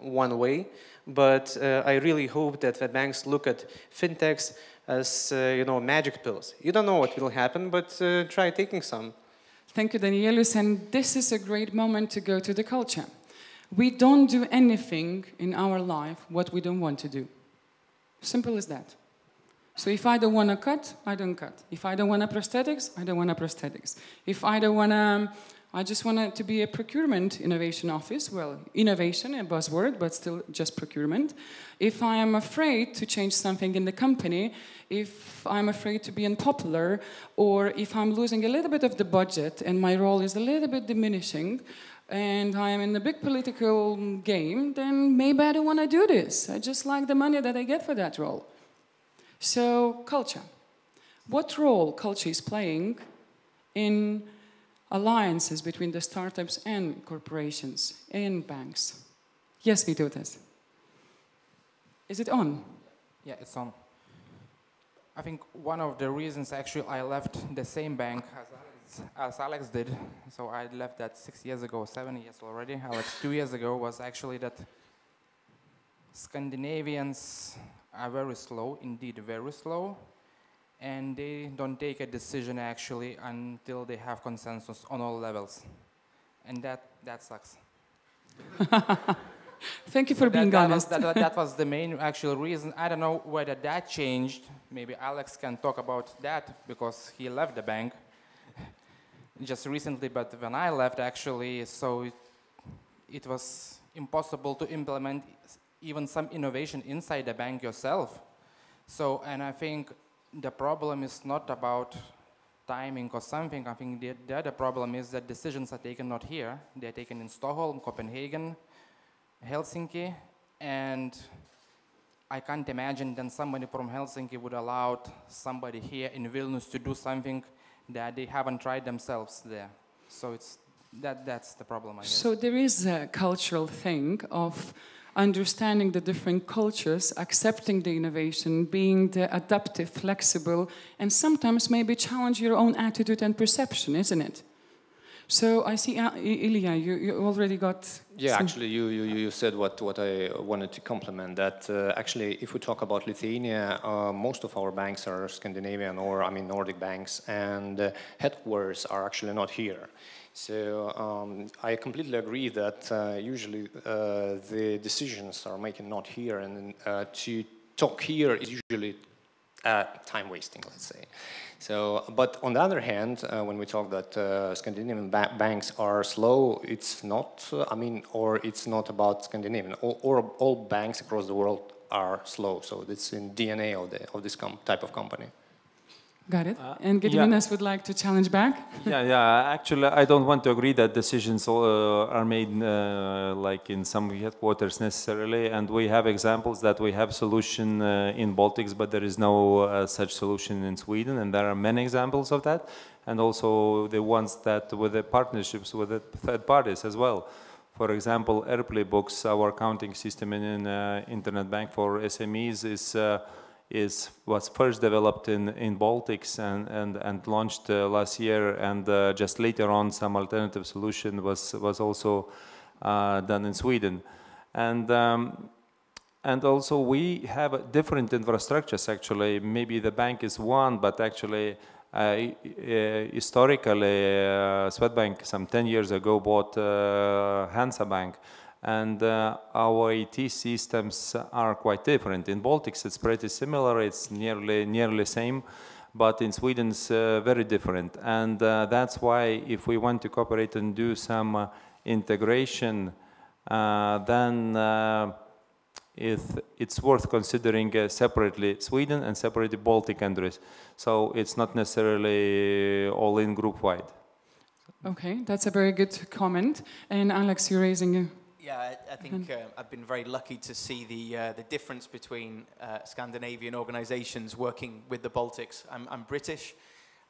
one way. But uh, I really hope that the banks look at fintechs as, uh, you know, magic pills. You don't know what will happen, but uh, try taking some. Thank you, Danielius. And this is a great moment to go to the culture. We don't do anything in our life what we don't want to do. Simple as that. So if I don't want to cut, I don't cut. If I don't want a prosthetics, I don't want a prosthetics. If I don't want to, I just want to be a procurement innovation office. Well, innovation, a buzzword, but still just procurement. If I am afraid to change something in the company, if I'm afraid to be unpopular, or if I'm losing a little bit of the budget and my role is a little bit diminishing, and I am in the big political game, then maybe I don't want to do this. I just like the money that I get for that role. So, culture. What role culture is playing in alliances between the startups and corporations and banks? Yes, we do this. Is it on? Yeah, it's on. I think one of the reasons actually I left the same bank as Alex, as Alex did, so I left that six years ago, seven years already. Alex two years ago was actually that Scandinavians are very slow, indeed very slow, and they don't take a decision actually until they have consensus on all levels, and that that sucks. Thank you for being that honest. Was, that, that was the main actual reason. I don't know whether that changed. Maybe Alex can talk about that because he left the bank just recently. But when I left, actually, so it, it was impossible to implement even some innovation inside the bank yourself. So, and I think the problem is not about timing or something. I think the, the other problem is that decisions are taken not here. They're taken in Stockholm, Copenhagen, Helsinki, and I can't imagine then somebody from Helsinki would allow somebody here in Vilnius to do something that they haven't tried themselves there. So it's that that's the problem, I guess. So there is a cultural thing of understanding the different cultures, accepting the innovation, being the adaptive, flexible, and sometimes maybe challenge your own attitude and perception, isn't it? So I see, uh, Ilja, you, you already got. Yeah, actually, you, you, you said what, what I wanted to compliment. That uh, actually, if we talk about Lithuania, uh, most of our banks are Scandinavian or, I mean, Nordic banks, and uh, headquarters are actually not here. So um, I completely agree that uh, usually uh, the decisions are making not here, and uh, to talk here is usually uh, time wasting, let's say. So, but on the other hand, uh, when we talk that uh, Scandinavian ba banks are slow, it's not, uh, I mean, or it's not about Scandinavian, or, or all banks across the world are slow. So it's in DNA of, the, of this type of company. Got it. Uh, and yeah. Gediminas would like to challenge back. yeah, yeah. Actually, I don't want to agree that decisions uh, are made uh, like in some headquarters necessarily, and we have examples that we have solution uh, in Baltics, but there is no uh, such solution in Sweden, and there are many examples of that, and also the ones that with the partnerships with the third parties as well. For example, AirPlay Books, our accounting system in uh, internet bank for SMEs, is. Is was first developed in in Baltics and and and launched uh, last year, and uh, just later on some alternative solution was was also uh, done in Sweden, and. Um, and also we have different infrastructures actually. Maybe the bank is one, but actually uh, uh, historically uh, Swedbank some 10 years ago bought Hansa Bank and uh, our IT systems are quite different. In Baltics, it's pretty similar. It's nearly nearly the same, but in Sweden, it's uh, very different. And uh, that's why, if we want to cooperate and do some uh, integration, uh, then uh, it, it's worth considering uh, separately Sweden and separately Baltic countries. So it's not necessarily all in group wide. Okay, that's a very good comment. And Alex, you're raising Yeah, I, I think uh, I've been very lucky to see the, uh, the difference between uh, Scandinavian organizations working with the Baltics. I'm, I'm British,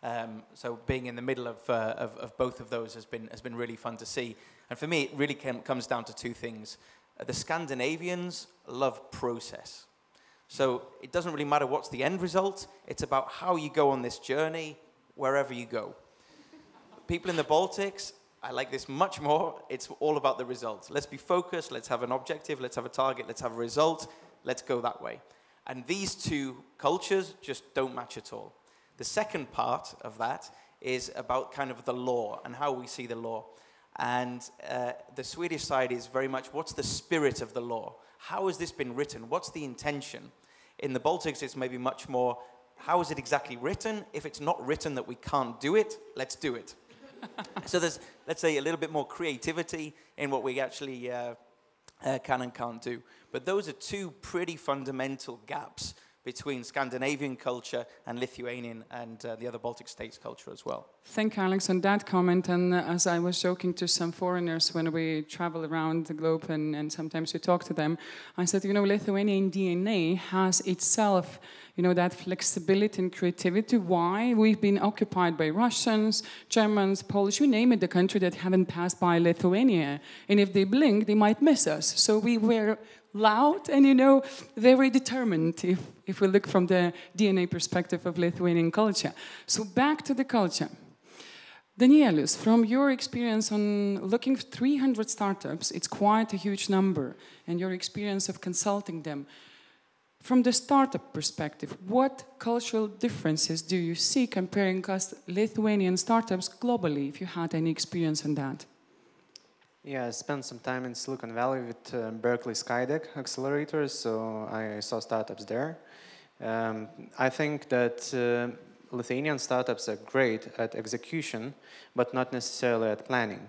um, so being in the middle of, uh, of, of both of those has been, has been really fun to see. And for me, it really came, comes down to two things. The Scandinavians love process. So it doesn't really matter what's the end result, it's about how you go on this journey wherever you go. People in the Baltics, I like this much more. It's all about the result. Let's be focused, let's have an objective, let's have a target, let's have a result, let's go that way. And these two cultures just don't match at all. The second part of that is about kind of the law and how we see the law. And uh, the Swedish side is very much what's the spirit of the law? How has this been written? What's the intention? In the Baltics, it's maybe much more, how is it exactly written? If it's not written that we can't do it, let's do it. so there's, let's say, a little bit more creativity in what we actually uh, uh, can and can't do. But those are two pretty fundamental gaps between Scandinavian culture and Lithuanian and uh, the other Baltic states culture as well. Thank you, Alex, on that comment. And uh, as I was joking to some foreigners when we travel around the globe and, and sometimes we talk to them, I said, you know, Lithuanian DNA has itself you know, that flexibility and creativity. Why? We've been occupied by Russians, Germans, Polish, you name it, the country that haven't passed by Lithuania. And if they blink, they might miss us. So we were loud and, you know, very determined if, if we look from the DNA perspective of Lithuanian culture. So back to the culture. Danielius, from your experience on looking 300 startups, it's quite a huge number, and your experience of consulting them, from the startup perspective, what cultural differences do you see comparing Lithuanian startups globally, if you had any experience on that? Yeah, I spent some time in Silicon Valley with uh, Berkeley Skydeck accelerators, so I saw startups there. Um, I think that uh, Lithuanian startups are great at execution, but not necessarily at planning.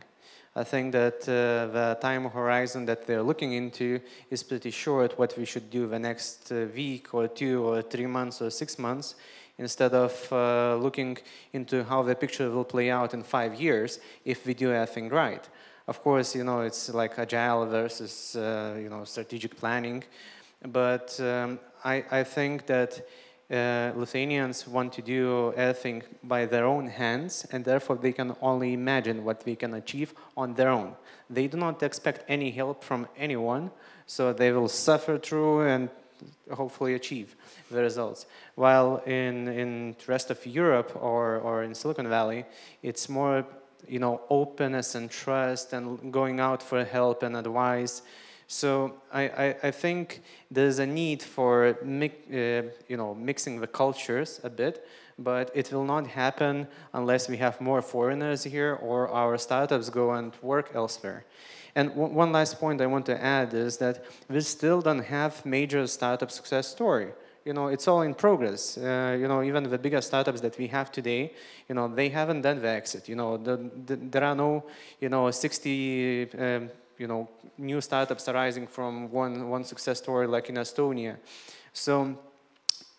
I think that uh, the time horizon that they're looking into is pretty short, what we should do the next uh, week or two or three months or six months, instead of uh, looking into how the picture will play out in five years if we do everything right. Of course, you know, it's like agile versus, uh, you know, strategic planning. But um, I, I think that uh, Lithuanians want to do everything by their own hands, and therefore they can only imagine what they can achieve on their own. They do not expect any help from anyone, so they will suffer through and hopefully achieve the results. While in, in the rest of Europe or, or in Silicon Valley, it's more you know, openness and trust and going out for help and advice so I, I, I think there's a need for uh, you know, mixing the cultures a bit, but it will not happen unless we have more foreigners here or our startups go and work elsewhere. And one last point I want to add is that we still don't have major startup success story. You know, it's all in progress. Uh, you know, even the biggest startups that we have today, you know, they haven't done the exit. You know, the, the, there are no, you know, 60 um, you know, new startups arising from one, one success story like in Estonia. So,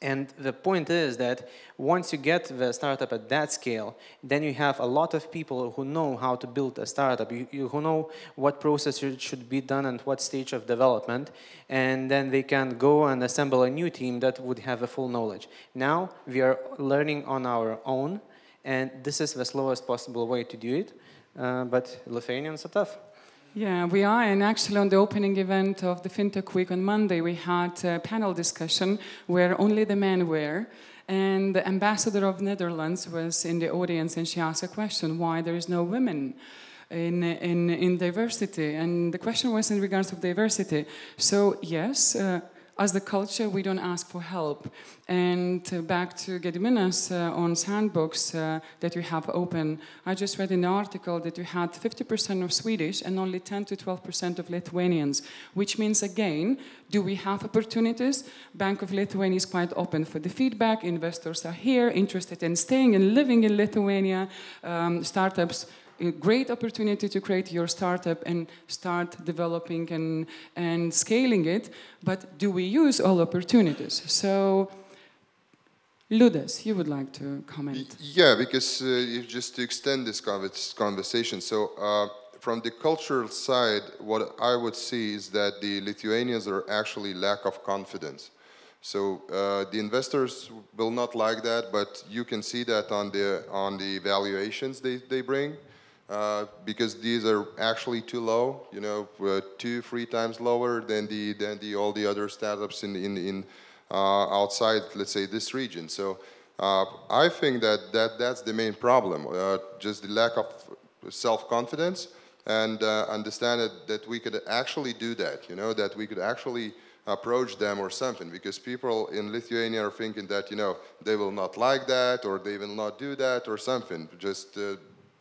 and the point is that once you get the startup at that scale, then you have a lot of people who know how to build a startup, you, you, who know what process should be done and what stage of development, and then they can go and assemble a new team that would have a full knowledge. Now we are learning on our own, and this is the slowest possible way to do it, uh, but Lithuanians are tough. Yeah, we are. And actually, on the opening event of the FinTech Week on Monday, we had a panel discussion where only the men were. And the ambassador of Netherlands was in the audience and she asked a question why there is no women in, in, in diversity. And the question was in regards of diversity. So, yes, uh, as the culture, we don't ask for help. And uh, back to Gediminas uh, on sandbox uh, that you have open, I just read in the article that you had 50% of Swedish and only 10 to 12% of Lithuanians, which means again, do we have opportunities? Bank of Lithuania is quite open for the feedback. Investors are here, interested in staying and living in Lithuania. Um, startups a great opportunity to create your startup and start developing and, and scaling it, but do we use all opportunities? So, Liudas, you would like to comment? Yeah, because uh, just to extend this conversation, so uh, from the cultural side, what I would see is that the Lithuanians are actually lack of confidence. So uh, the investors will not like that, but you can see that on the on the valuations they, they bring. Uh, because these are actually too low, you know, uh, two, three times lower than the than the all the other startups in in in uh, outside, let's say, this region. So uh, I think that that that's the main problem, just the lack of self-confidence and understand that, that we could actually do that, you know, that we could actually approach them or something because people in Lithuania are thinking that you know they will not like that or they will not do that or something just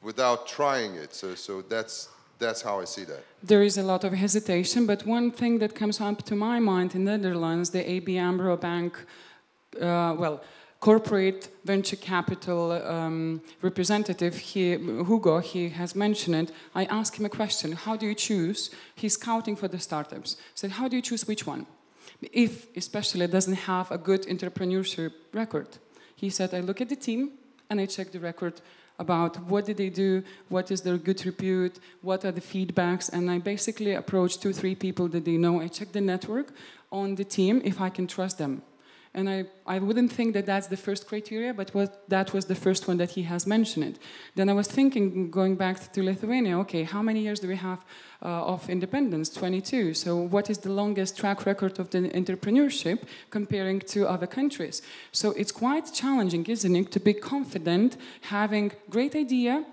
without trying it. So, so that's That's how I see that. There is a lot of hesitation, but one thing that comes up to my mind in the Netherlands, the ABN AMRO Bank, uh, well, corporate venture capital um, representative, he, Hugo, he has mentioned it. I asked him a question, how do you choose? He's scouting for the startups. Said, how do you choose which one? If, especially, doesn't have a good entrepreneurship record. He said, I look at the team and I check the record about what did they do, what is their good repute, what are the feedbacks, and I basically approach two, three people that they know. I check the network on the team if I can trust them. And I, I wouldn't think that that's the first criteria, but what, that was the first one that he has mentioned. Then I was thinking, going back to Lithuania, okay, how many years do we have uh, of independence? 22. So what is the longest track record of the entrepreneurship comparing to other countries? So it's quite challenging, isn't it, to be confident, having great idea,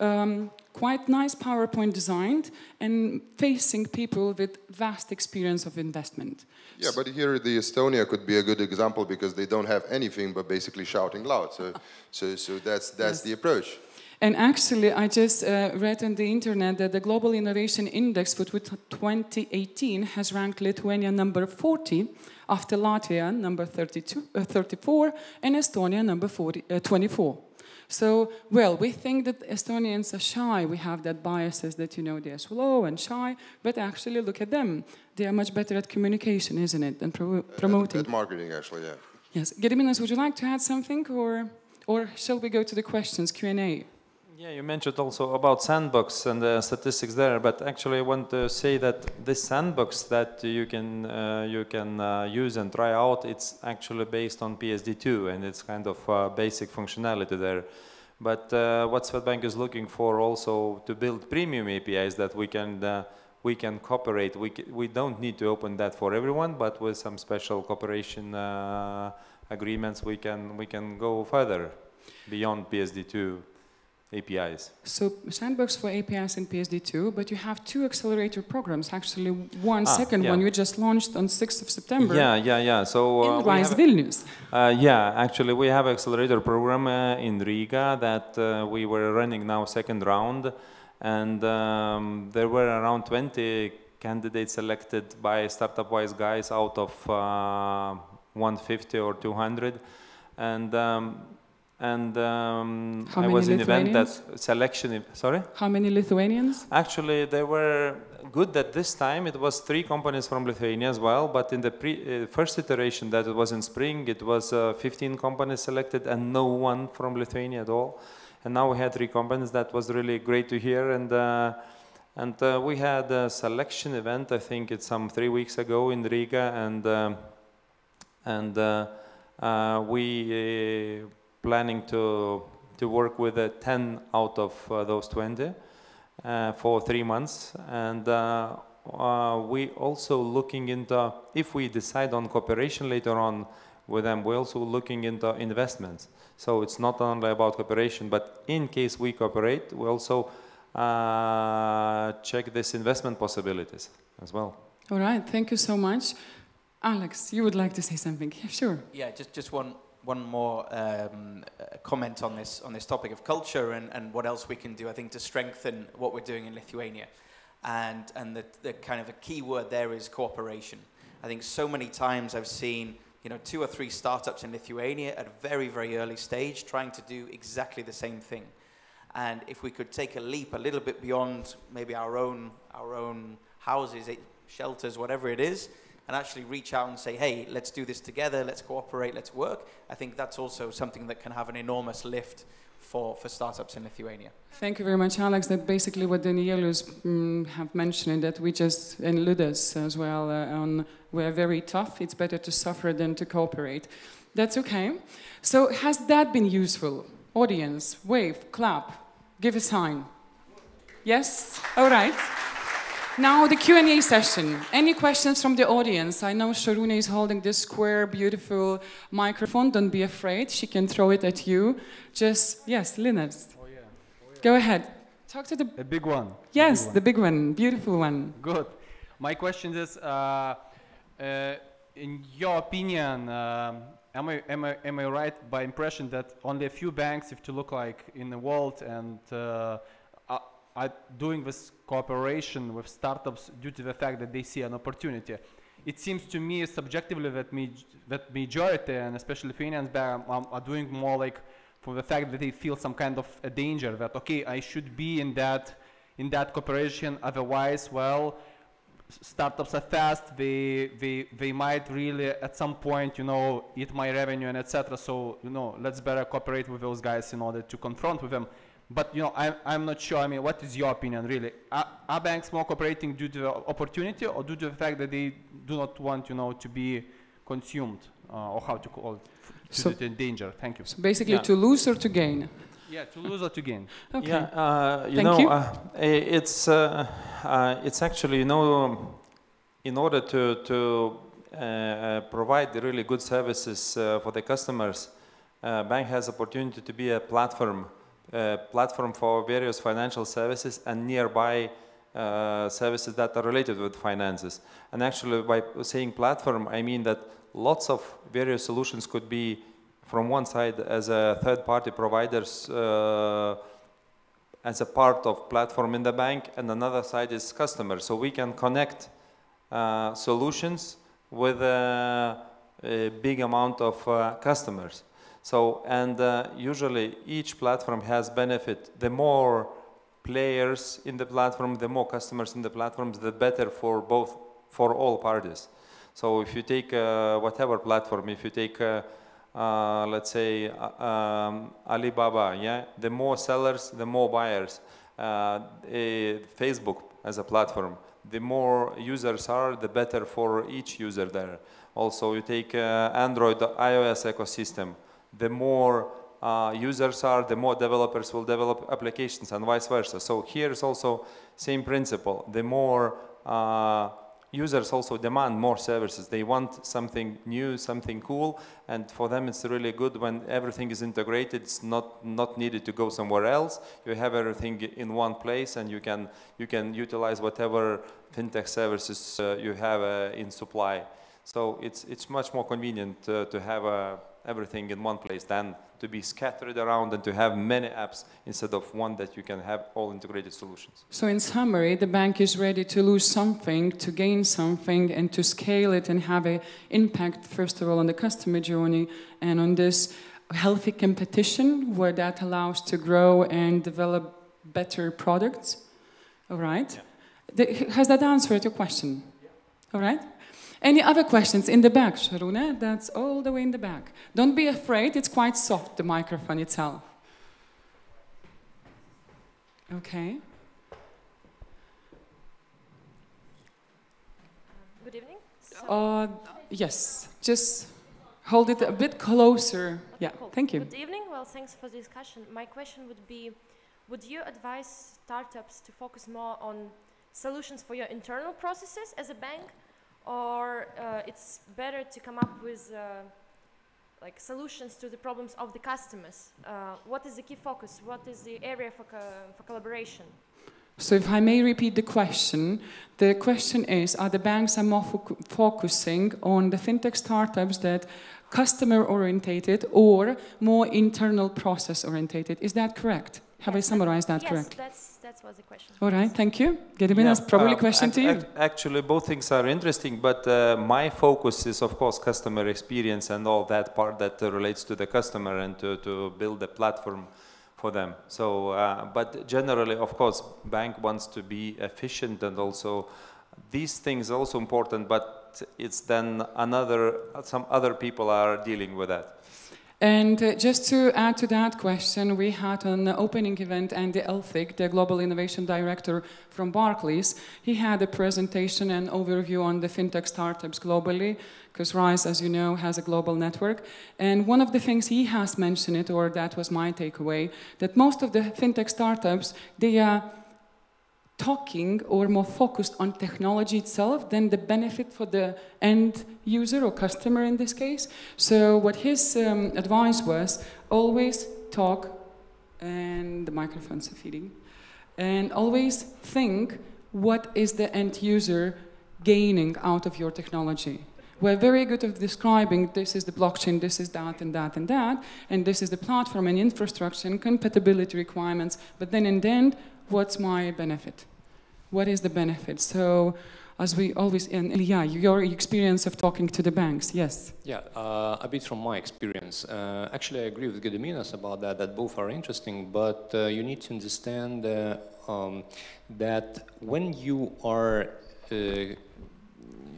um, quite nice PowerPoint designed, and facing people with vast experience of investment. Yeah, but here the Estonia could be a good example because they don't have anything but basically shouting loud. So, so, so that's that's Yes. the approach. And actually, I just uh, read on the internet that the Global Innovation Index for 2018 has ranked Lithuania number 40 after Latvia number 32, uh, 34 and Estonia number 40, uh, 24. So, well, we think that Estonians are shy. We have that biases that, you know, they're slow and shy. But actually, look at them. They are much better at communication, isn't it, and pro- promoting. At marketing, actually, yeah. Yes. Gediminas, would you like to add something, or, or shall we go to the questions, Q&A? Yeah, you mentioned also about sandbox and the statistics there, but actually I want to say that this sandbox that you can uh, you can uh, use and try out, it's actually based on PSD2 and it's kind of uh, basic functionality there. But uh, what Swedbank is looking for also to build premium APIs that we can uh, we can cooperate. We we don't need to open that for everyone, but with some special cooperation uh, agreements, we can we can go further beyond PSD2 APIs. So Sandbox for APIs and PSD2, but you have two accelerator programs. Actually, one Ah, second yeah. one you just launched on 6th of September Yeah, yeah, yeah. So uh, in Rise Vilnius. Uh, yeah, actually, we have accelerator program uh, in Riga that uh, we were running now second round, and um, there were around 20 candidates selected by Startup Wise guys out of uh, 150 or 200, and um, and um, I was in event that selection. Sorry. How many Lithuanians? Actually, they were good at this time. It was three companies from Lithuania as well, but in the pre, uh, first iteration that it was in spring, it was uh, 15 companies selected and no one from Lithuania at all. And now we had three companies. That was really great to hear. And uh, and uh, we had a selection event. I think it's some three weeks ago in Riga, and um, and uh, uh, we uh, planning to to work with uh, 10 out of uh, those 20 uh, for three months and uh, uh, we also looking into if we decide on cooperation later on with them we're also looking into investments so it's not only about cooperation but in case we cooperate we also uh, check this investment possibilities as well All right, thank you so much. Alex, you would like to say something? Yeah, sure. Yeah, just, just one, one more um, uh, comment on this, on this topic of culture and, and what else we can do, I think, to strengthen what we're doing in Lithuania. And, and the, the kind of a key word there is cooperation. I think so many times I've seen you know, two or three startups in Lithuania at a very, very early stage trying to do exactly the same thing. And if we could take a leap a little bit beyond maybe our own, our own houses, eh, shelters, whatever it is, and actually reach out and say, hey, let's do this together, let's cooperate, let's work, I think that's also something that can have an enormous lift for, for startups in Lithuania. Thank you very much, Alex. That basically what Danielius mm, have mentioned that we just and Liudas as well uh, on we're very tough. It's better to suffer than to cooperate. That's okay. So has that been useful? Audience, wave, clap, give a sign. Yes. All right. Now the Q&A session. Any questions from the audience? I know Sharuna is holding this square, beautiful microphone. Don't be afraid. She can throw it at you. Just, yes, Linus. Oh yeah. Go ahead. Talk to the, A big one. Yes, big the big one, beautiful one. one. Good. My question is, uh, uh, in your opinion, um, am I am I am I right by impression that only a few banks, if to look like in the world, and uh, are, are doing this cooperation with startups due to the fact that they see an opportunity. It seems to me subjectively that, me, that majority, and especially finance bank, um, are doing more like for the fact that they feel some kind of a danger that, okay, I should be in that, in that cooperation, otherwise, well, startups are fast, they, they, they might really at some point, you know, eat my revenue and etc. So, you know, let's better cooperate with those guys in order to confront with them. But, you know, I, I'm not sure, I mean, what is your opinion really? Are, are banks more cooperating due to the opportunity or due to the fact that they do not want, you know, to be consumed uh, or how to call it, to So- the danger? Thank you. So basically, Yeah. to lose or to gain? Yeah, to lose or to gain. Okay. Yeah, uh, you Thank know, you. Uh, it's uh, uh, it's actually you know, in order to to uh, uh, provide the really good services uh, for the customers, uh, bank has opportunity to be a platform, uh, platform for various financial services and nearby uh, services that are related with finances. And actually, by saying platform, I mean that lots of various solutions could be from one side as a third-party providers uh, as a part of platform in the bank, and another side is customers. So we can connect uh, solutions with a, a big amount of uh, customers. So and uh, usually each platform has benefit. The more players in the platform, the more customers in the platforms, the better for both for all parties. So if you take uh, whatever platform, if you take uh, uh, let's say uh, um, Alibaba, yeah, the more sellers, the more buyers. Uh, Facebook as a platform, the more users are, the better for each user there. Also, you take Android, iOS ecosystem, the more uh, users are, the more developers will develop applications and vice versa. So here's also same principle. The more uh, users also demand more services. They want something new, something cool, and for them it's really good when everything is integrated. It's not not needed to go somewhere else. You have everything in one place, and you can you can utilize whatever fintech services uh, you have uh, in supply. So it's it's much more convenient uh, to have uh, everything in one place than to be scattered around and to have many apps instead of one that you can have all integrated solutions. So in summary, the bank is ready to lose something, to gain something, and to scale it and have an impact, first of all, on the customer journey and on this healthy competition where that allows to grow and develop better products. All right? The- has that answered your question? All right? Any other questions in the back, Sharuna? That's all the way in the back. Don't be afraid, it's quite soft, the microphone itself. Okay. Good evening. So, Uh, yes, just hold it a bit closer. Yeah, cool. thank you. Good evening. Well, thanks for the discussion. My question would be, would you advise startups to focus more on solutions for your internal processes as a bank, or uh, it's better to come up with uh, like solutions to the problems of the customers? Uh, what is the key focus? What is the area for, co- for collaboration? So, if I may repeat the question, the question is Are the banks are more focu- focusing on the fintech startups that customer orientated or more internal process orientated? Is that correct? Have I summarized that yes, correctly? that's that was the question. All right, thank you. Gediminas, Yeah, probably uh, question ac- to you. ac- Actually, both things are interesting, but uh, my focus is, of course, customer experience and all that part that uh, relates to the customer and to, to build a platform for them. So, uh, but generally, of course, bank wants to be efficient and also these things are also important, but it's then another, some other people are dealing with that. And uh, just to add to that question, we had an opening event, Andy Elphick, the Global Innovation Director from Barclays. He had a presentation and overview on the fintech startups globally, because RISE, as you know, has a global network. And one of the things he has mentioned it, or that was my takeaway, that most of the fintech startups, they are talking or more focused on technology itself than the benefit for the end user or customer in this case. So what his um, advice was, always talk, and the microphones are feeding, and always think what is the end user gaining out of your technology. we're very good at describing this is the blockchain, this is that and that and that, and this is the platform and infrastructure and compatibility requirements. But then in the end, what's my benefit? What is the benefit? So as we always, and yeah, your experience of talking to the banks, yes. Yeah, uh, a bit from my experience. Uh, actually, I agree with Gediminas about that, that both are interesting, but uh, you need to understand uh, um, that when you are uh,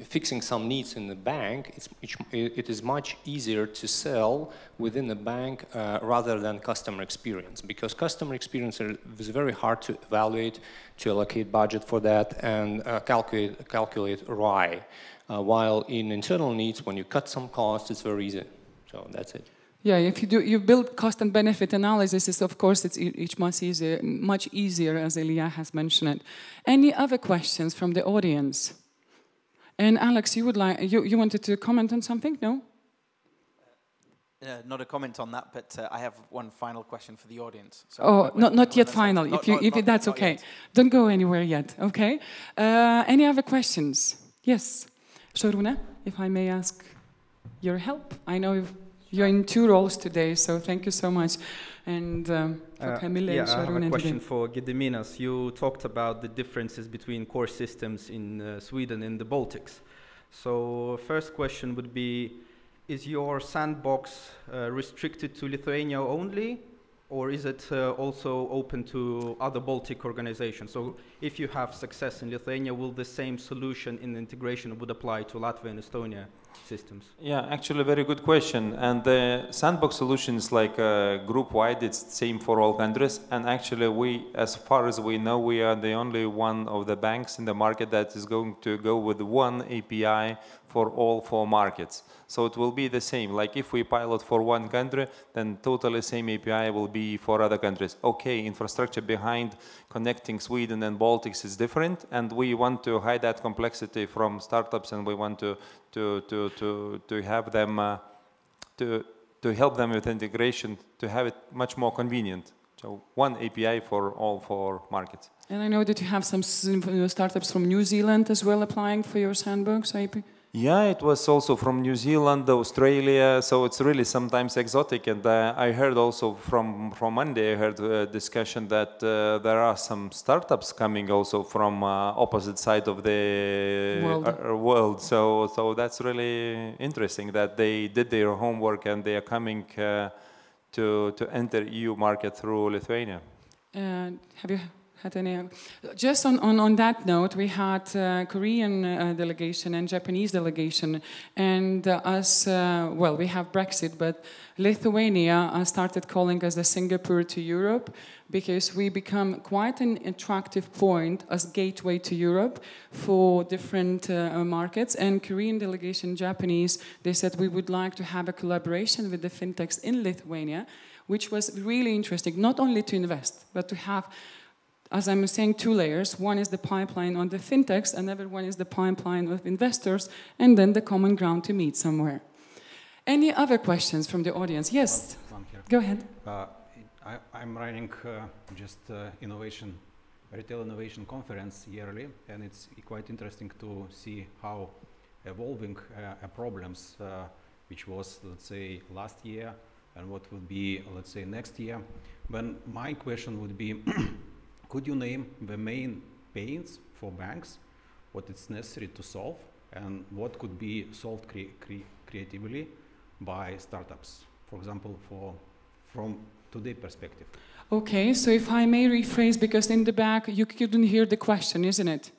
fixing some needs in the bank, it's, it is much easier to sell within the bank uh, rather than customer experience because customer experience is very hard to evaluate, to allocate budget for that and uh, calculate, calculate ROI. Uh, while in internal needs, when you cut some costs, it's very easy. So that's it. Yeah, if you do, you build cost and benefit analysis, is of course it's each much easier, much easier, as Ilja has mentioned it. Any other questions from the audience? And Alex, you would like you, you wanted to comment on something? No. Uh, not a comment on that, but uh, I have one final question for the audience. So oh, not, not yet final. Not, if you, not, if not, that's okay, yet. don't go anywhere yet. Okay. Uh, any other questions? Yes, Shoruna, if I may ask your help. I know you're in two roles today, so thank you so much. And um, for uh, Camille yeah, and Sharon I have a question today. for Gediminas. You talked about the differences between core systems in uh, Sweden and the Baltics. So first question would be, is your sandbox uh, restricted to Lithuania only, or is it uh, also open to other Baltic organizations? So if you have success in Lithuania, will the same solution in integration would apply to Latvia and Estonia? systems? Yeah, actually, very good question. And the sandbox solution is like uh, group wide. It's the same for all countries. And actually, we, as far as we know, we are the only one of the banks in the market that is going to go with one API for all four markets. So it will be the same. Like if we pilot for one country, then totally same API will be for other countries. Okay, infrastructure behind connecting Sweden and Baltics is different, and we want to hide that complexity from startups, and we want to to to to to have them uh, to to help them with integration to have it much more convenient. So one API for all four markets. And I know that you have some startups from New Zealand as well applying for your sandbox API. Yeah, it was also from New Zealand, Australia, so it's really sometimes exotic. And uh, I heard also from from Monday, I heard a discussion that uh, there are some startups coming also from uh, opposite side of the world. Uh, world. So so that's really interesting that they did their homework and they are coming uh, to to enter EU market through Lithuania. have you Just on, on, on that note, we had uh, Korean uh, delegation and Japanese delegation, and uh, us, uh, well, we have Brexit, but Lithuania uh, started calling us the Singapore to Europe because we become quite an attractive point as gateway to Europe for different uh, markets. And Korean delegation, Japanese, they said we would like to have a collaboration with the fintechs in Lithuania, which was really interesting, not only to invest, but to have as I'm saying, two layers. One is the pipeline on the fintechs, another one is the pipeline of investors, and then the common ground to meet somewhere. Any other questions from the audience? Yes, go ahead. Uh, I, am running uh, just uh, innovation, retail innovation conference yearly, and it's quite interesting to see how evolving uh, problems, uh, which was, let's say, last year, and what would be, let's say, next year. When my question would be, could you name the main pains for banks, what it's necessary to solve, and what could be solved cre cre creatively by startups, for example, for from today perspective? Okay, so if I may rephrase, because in the back you couldn't hear the question, isn't it?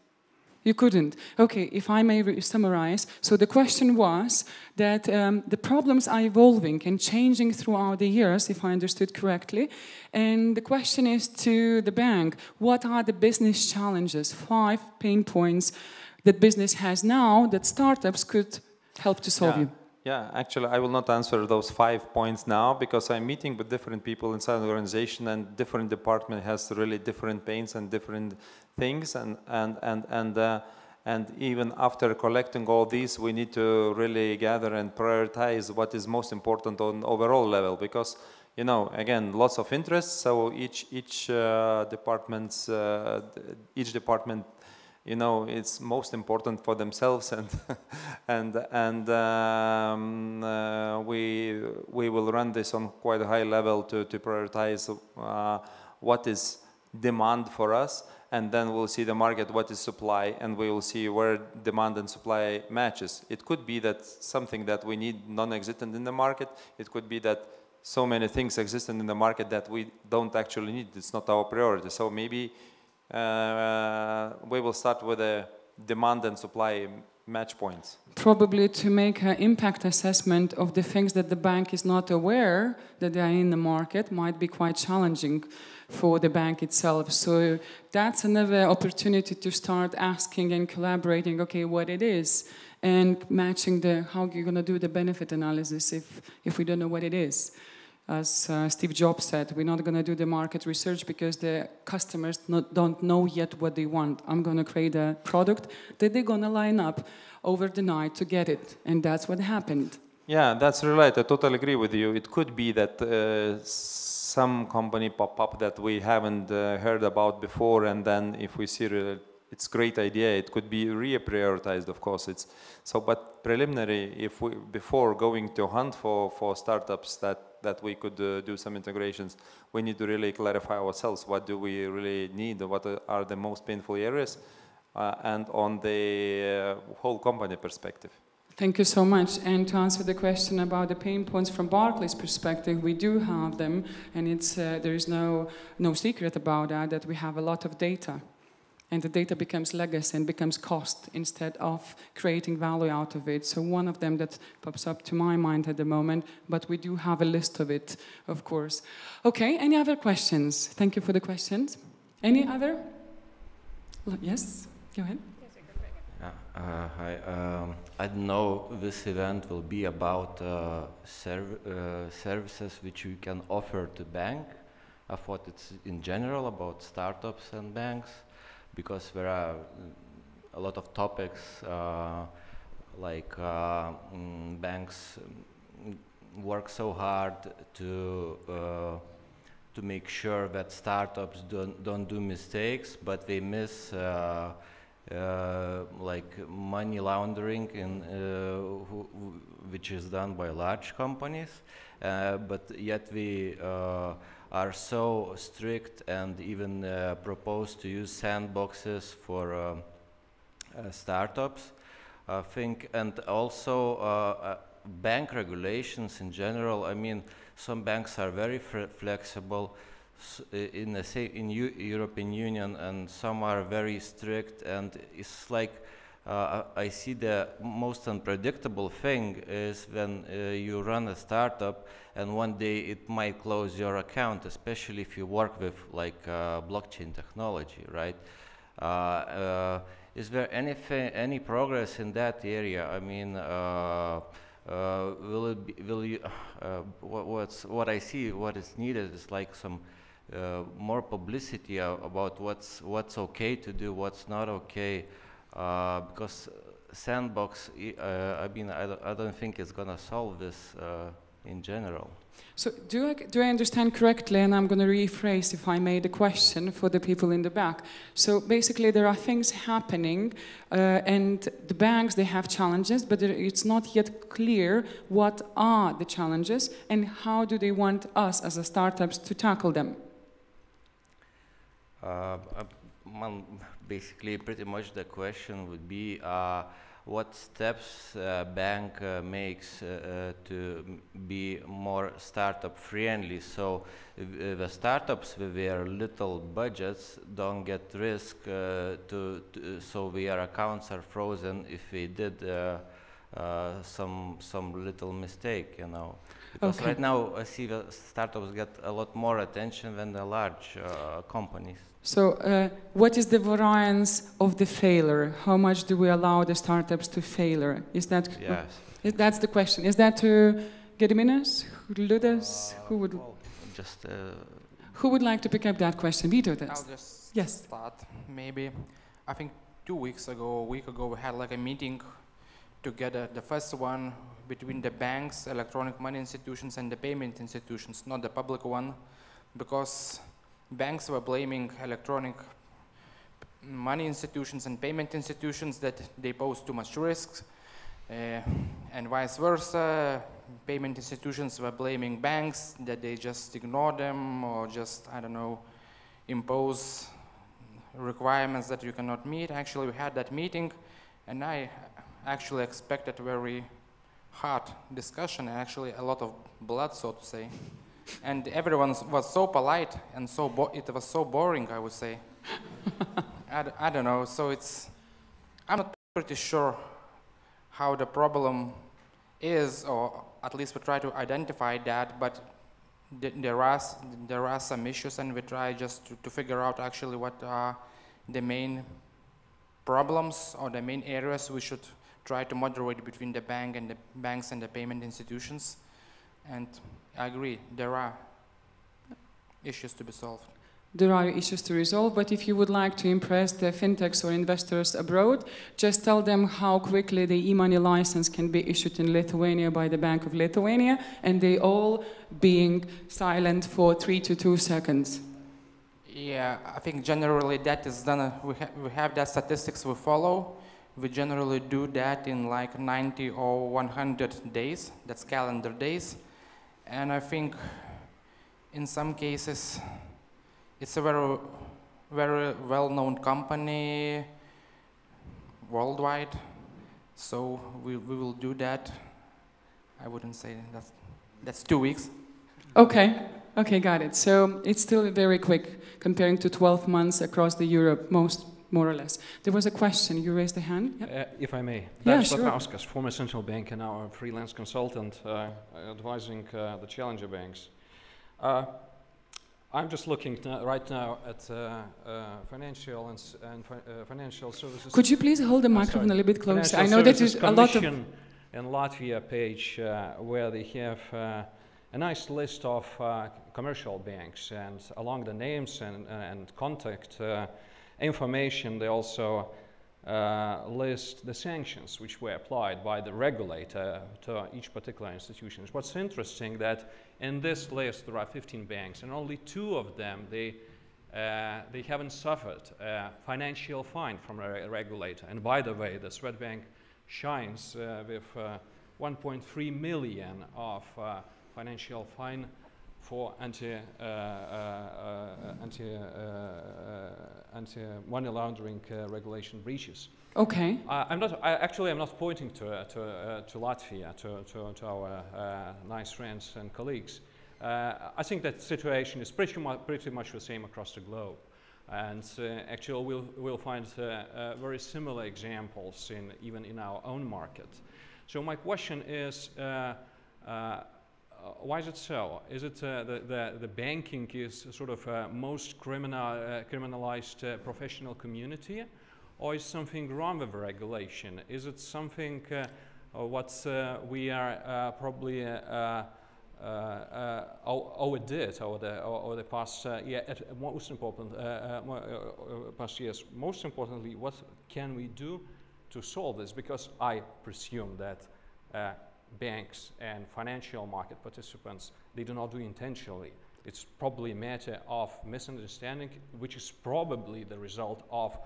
You couldn't. Okay, if I may summarize. So the question was that um, the problems are evolving and changing throughout the years, if I understood correctly. And the question is to the bank what are the business challenges, five pain points that business has now that startups could help to solve yeah. you? Yeah, actually, I will not answer those five points now because I'm meeting with different people inside the organization, and different department has really different pains and different things, and and and and. Uh, and even after collecting all these, we need to really gather and prioritize what is most important on overall level because, you know, again, lots of interests. So each each uh, departments, uh, each department you know, it's most important for themselves, and and and um, uh, we we will run this on quite a high level to to prioritize uh, what is demand for us, and then we'll see the market what is supply, and we will see where demand and supply matches. It could be that something that we need non-existent in the market. It could be that so many things exist in the market that we don't actually need. It's not our priority. So maybe uh, we will start with a demand and supply match points. Probably to make an impact assessment of the things that the bank is not aware that they are in the market might be quite challenging for the bank itself. So that's another opportunity to start asking and collaborating, okay, what it is, and matching the how you're going to do the benefit analysis if, if we don't know what it is as uh, Steve Jobs said, we're not going to do the market research because the customers not, don't know yet what they want. I'm going to create a product that they're going to line up over the night to get it. And that's what happened. Yeah, that's right. I totally agree with you. It could be that uh, some company pop up that we haven't uh, heard about before, and then if we see really it's great idea, it could be re-prioritized, of course. It's so, but preliminary, if we before going to hunt for for startups that that we could uh, do some integrations, we need to really clarify ourselves what do we really need, what are the most painful areas, uh, and on the uh, whole company perspective. Thank you so much. And to answer the question about the pain points from Barclays' perspective, we do have them, and it's uh, there is no no secret about that. That we have a lot of data and the data becomes legacy and becomes cost instead of creating value out of it. So one of them that pops up to my mind at the moment, but we do have a list of it, of course. Okay, any other questions? Thank you for the questions. Any other? Yes, go ahead. Uh, hi. Um, I don't know this event will be about uh, serv uh, services which we can offer to bank. I thought it's in general about startups and banks because there are a lot of topics uh, like uh, mm, banks mm, work so hard to uh, to make sure that startups don't don't do mistakes, but they miss uh, uh, like money laundering in uh, who, which is done by large companies, but yet we are so strict and even uh, propose to use sandboxes for uh, uh, startups. I think, and also uh, bank regulations in general. I mean, some banks are very flexible in the same in U European Union, and some are very strict. And it's like uh, I see the most unpredictable thing is when uh, you run a startup and one day it might close your account, especially if you work with like uh, blockchain technology, right? Uh, uh, is there anything, any progress in that area? I mean, uh, will it be, will you, what, what's, what I see, what is needed is like some more publicity about what's, what's okay to do, what's not okay. Uh, because sandbox, uh, I mean, I don't, I don't think it's to solve this uh, in general. So do I, do I understand correctly, and I'm going to rephrase if I made a question for the people in the back. So basically there are things happening uh, and the banks, they have challenges, but it's not yet clear what are the challenges and how do they want us as a startups to tackle them? Uh, basically pretty much the question would be uh, what steps uh, bank uh, makes uh, uh, to be more startup friendly? So the startups with their little budgets don't get risk uh, to, to, so their accounts are frozen if they did some some little mistake you know? Because okay. right now I see the startups get a lot more attention than the large companies so uh, what is the variance of the failure? How much do we allow the startups to fail? Is that yes. Is, that's the question. Is that to Gediminas, Liudas, uh, who would well, just uh, who would like to pick up that question? Vytautas. I'll just yes. start. Maybe I think two weeks ago, a week ago, we had like a meeting together. The first one between the banks, electronic money institutions, and the payment institutions, not the public one, because banks were blaming electronic money institutions and payment institutions that they pose too much risks, uh, and vice versa. Payment institutions were blaming banks that they just ignore them or just, I don't know, impose requirements that you cannot meet. Actually, we had that meeting, and I actually expected a very hard discussion and actually a lot of blood, so to say. And everyone was so polite and so it was so boring, I would say. I d- I don't know. So it's I'm not pretty sure how the problem is, or at least we try to identify that. But th- there are there are some issues, and we try just to, to figure out actually what are the main problems or the main areas we should try to moderate between the bank and the banks and the payment institutions. And I agree, there are issues to be solved. There are issues to resolve, but if you would like to impress the fintechs or investors abroad, just tell them how quickly the e-money license can be issued in Lithuania by the Bank of Lithuania, and they all being silent for three to two seconds. Yeah, I think generally that is done. Uh, we, ha- we have that statistics we follow. We generally do that in like 90 or 100 days. That's calendar days. And I think in some cases it's a very, very well-known company worldwide. So we, we will do that. I wouldn't say that's, that's two weeks. Okay, okay, got it. So it's still very quick comparing to 12 months across the Europe, most more or less. There was a question. You raised a hand. Yep. Uh, if I may, Yeah, Darius sure. Latkauskas, former central bank and now a freelance consultant uh, advising uh, the challenger banks. Uh, I'm just looking right now at uh, uh, financial and, and fi- uh, financial services. Could you please hold the I'm microphone sorry. a little bit closer? I know that Services a lot of. In Latvia page uh, where they have uh, a nice list of uh, commercial banks and along the names and, and contact uh, information they also uh, list the sanctions which were applied by the regulator to each particular institution. What's interesting that in this list there are 15 banks and only two of them they uh, they haven't suffered a financial fine from a regulator. And by the way, the Swedbank shines uh, with uh, 1.3 million of uh, financial fine for anti, uh, uh, uh, anti, uh, uh, anti money laundering uh, regulation breaches. Okay. I'm not. I, actually, I'm not pointing to uh, to, uh, to Latvia, to, to, to our uh, nice friends and colleagues. Uh, I think that situation is pretty, mu- pretty much the same across the globe, and uh, actually, we'll we'll find uh, uh, very similar examples in even in our own market. So my question is. Uh, why is it so? Is it uh, the, the, the banking is sort of uh, most criminal, uh, criminalized uh, professional community, or is something wrong with regulation? Is it something what we are probably uh, overdid over the, over the past uh, year? At, most important, past years. Most importantly, what can we do to solve this? Because I presume that. Banks and financial market participants, they do not do intentionally. It's probably a matter of misunderstanding, which is probably the result of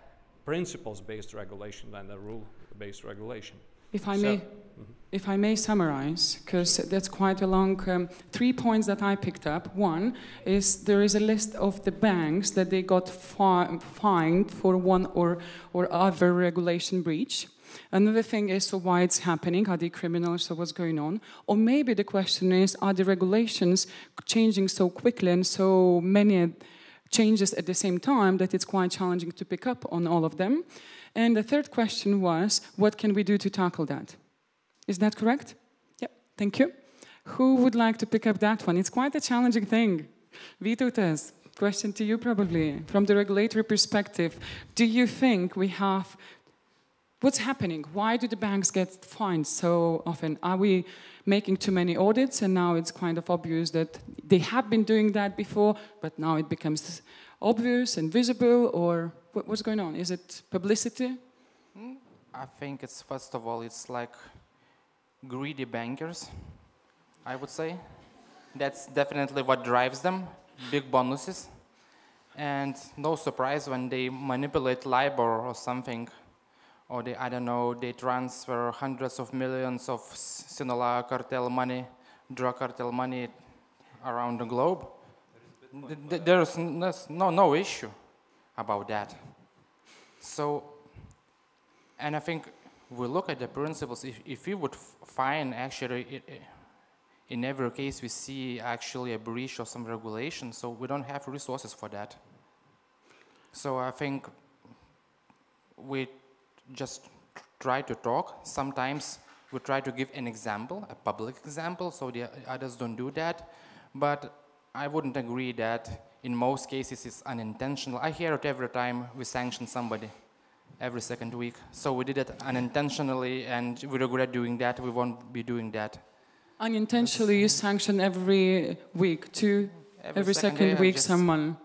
principles-based regulation than the rule-based regulation. If I So- may, Mhm. if I may summarize, because that's quite a long. Um, three points that I picked up. One is there is a list of the banks that they got fi- fined for one or or other regulation breach. Another thing is so why it's happening, are they criminals, so what's going on? Or maybe the question is, are the regulations changing so quickly and so many changes at the same time that it's quite challenging to pick up on all of them? And the third question was, what can we do to tackle that? Is that correct? Yep, thank you. Who would like to pick up that one? It's quite a challenging thing. Vito Vytautas, question to you probably. From the regulatory perspective, do you think we have What's happening? Why do the banks get fined so often? Are we making too many audits and now it's kind of obvious that they have been doing that before, but now it becomes obvious and visible? Or what's going on? Is it publicity? Hmm? I think it's first of all, it's like greedy bankers, I would say. That's definitely what drives them, big bonuses. And no surprise when they manipulate LIBOR or something, or they, I don't know, they transfer hundreds of millions of Sinaloa cartel money, drug cartel money around the globe. N- there's no, no issue about that. So, and I think we look at the principles. If, if we would find actually, in every case, we see actually a breach of some regulation, so we don't have resources for that. So I think we just try to talk. Sometimes we try to give an example, a public example, so the others don't do that. But I wouldn't agree that in most cases it's unintentional. I hear it every time we sanction somebody, every second week. So we did it unintentionally, and we regret doing that. We won't be doing that. Unintentionally, you sanction every week, two, Every every, second second, week, someone.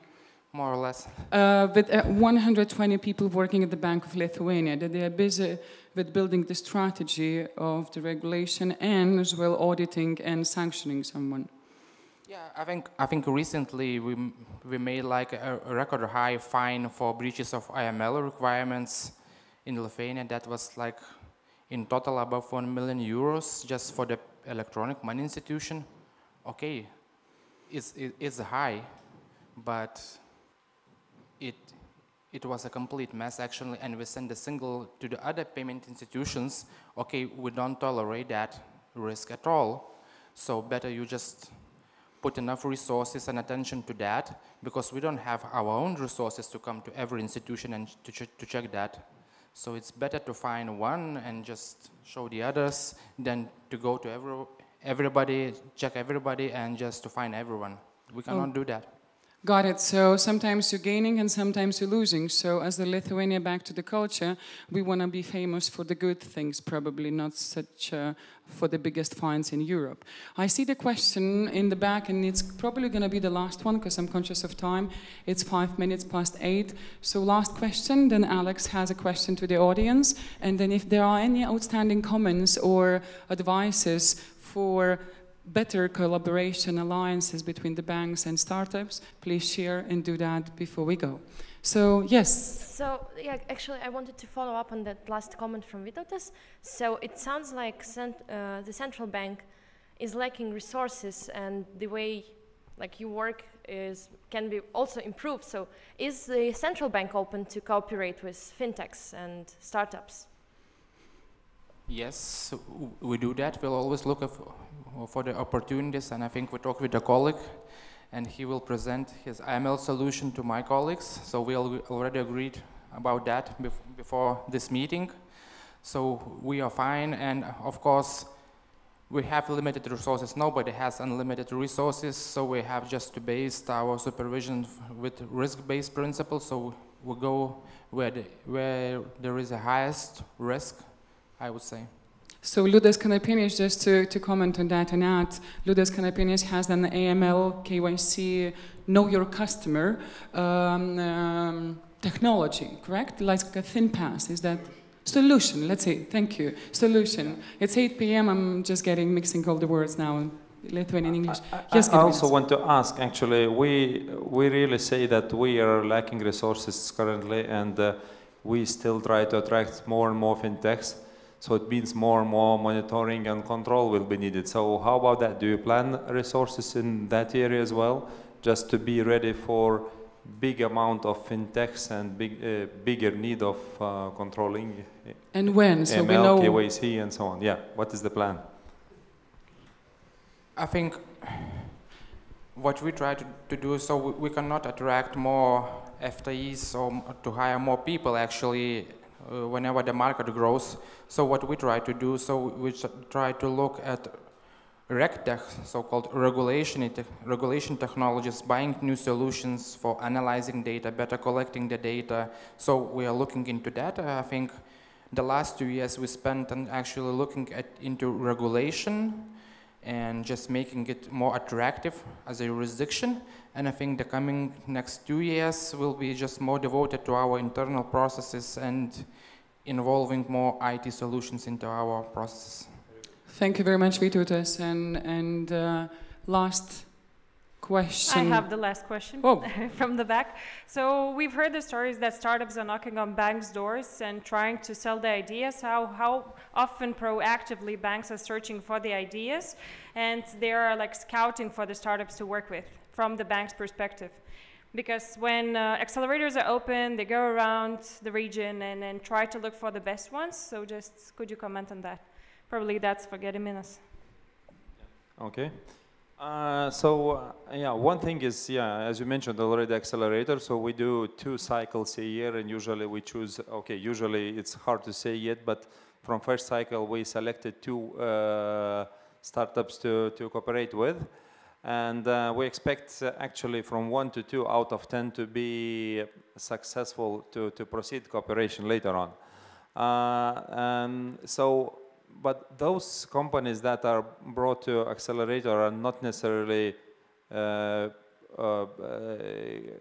More or less. Uh, with uh, 120 people working at the Bank of Lithuania, that they are busy with building the strategy of the regulation and as well auditing and sanctioning someone. Yeah, I think I think recently we we made like a, a record high fine for breaches of AML requirements in Lithuania. That was like in total above one million euros just for the electronic money institution. Okay, it's it, it's high, but it it was a complete mess actually, and we sent a single to the other payment institutions. Okay, we don't tolerate that risk at all. So better you just put enough resources and attention to that because we don't have our own resources to come to every institution and to, ch- to check that. So it's better to find one and just show the others than to go to every, everybody, check everybody, and just to find everyone. We oh. cannot do that. Got it. So sometimes you're gaining and sometimes you're losing. So as the Lithuania back to the culture, we want to be famous for the good things, probably not such uh, for the biggest fines in Europe. I see the question in the back, and it's probably going to be the last one because I'm conscious of time. It's five minutes past eight. So last question. Then Alex has a question to the audience, and then if there are any outstanding comments or advices for better collaboration alliances between the banks and startups, please share and do that before we go. So, yes, So, yeah, actually, I wanted to follow up on that last comment from Vytautas. So, it sounds like cent- uh, the central bank is lacking resources, and the way like you work is can be also improved. So, is the central bank open to cooperate with fintechs and startups? Yes, we do that. We'll always look af- Uh, for the opportunities, and I think we talked with a colleague, and he will present his AML solution to my colleagues. So we al- already agreed about that bef- before this meeting. So we are fine, and of course, we have limited resources. Nobody has unlimited resources, so we have just to base our supervision with risk-based principles. So we go where, the, where there is the highest risk, I would say. So Liudas Kanapienis, just to, to comment on that and add, Liudas Kanapienis has an AML, KYC, know your customer um, um, technology, correct? Like a Finpass, is that solution? Let's say, thank you, solution. It's 8 p.m. I'm just getting mixing all the words now, in Lithuanian English. yes, I also want to ask, actually, we, we really say that we are lacking resources currently and uh, we still try to attract more and more fintechs. So it means more and more monitoring and control will be needed. So how about that? Do you plan resources in that area as well, just to be ready for big amount of fintechs and big, uh, bigger need of uh, controlling And when? So ML, we know. KYC and so on. Yeah, what is the plan? I think what we try to, to do so we, we cannot attract more FTEs or to hire more people actually uh, whenever the market grows. So what we try to do, so we try to look at RegTech, so-called regulation, te- regulation technologies, buying new solutions for analyzing data, better collecting the data. So we are looking into that. I think the last two years we spent on actually looking at into regulation and just making it more attractive as a jurisdiction. And I think the coming next two years will be just more devoted to our internal processes and involving more IT solutions into our processes. Thank you very much, Vytautas. And, and uh, last question. I have the last question Oh. from the back. So we've heard the stories that startups are knocking on banks' doors and trying to sell the ideas. How how often proactively banks are searching for the ideas, and they are like scouting for the startups to work with from the bank's perspective. Because when uh, accelerators are open, they go around the region and, and try to look for the best ones. So just could you comment on that? Probably that's for Gediminas. Okay. Uh, so uh, yeah, one thing is yeah, as you mentioned already, accelerator. So we do two cycles a year, and usually we choose. Okay, usually it's hard to say yet, but from first cycle we selected two uh, startups to to cooperate with, and uh, we expect uh, actually from one to two out of ten to be successful to to proceed cooperation later on. Uh, and so but those companies that are brought to accelerator are not necessarily uh, uh,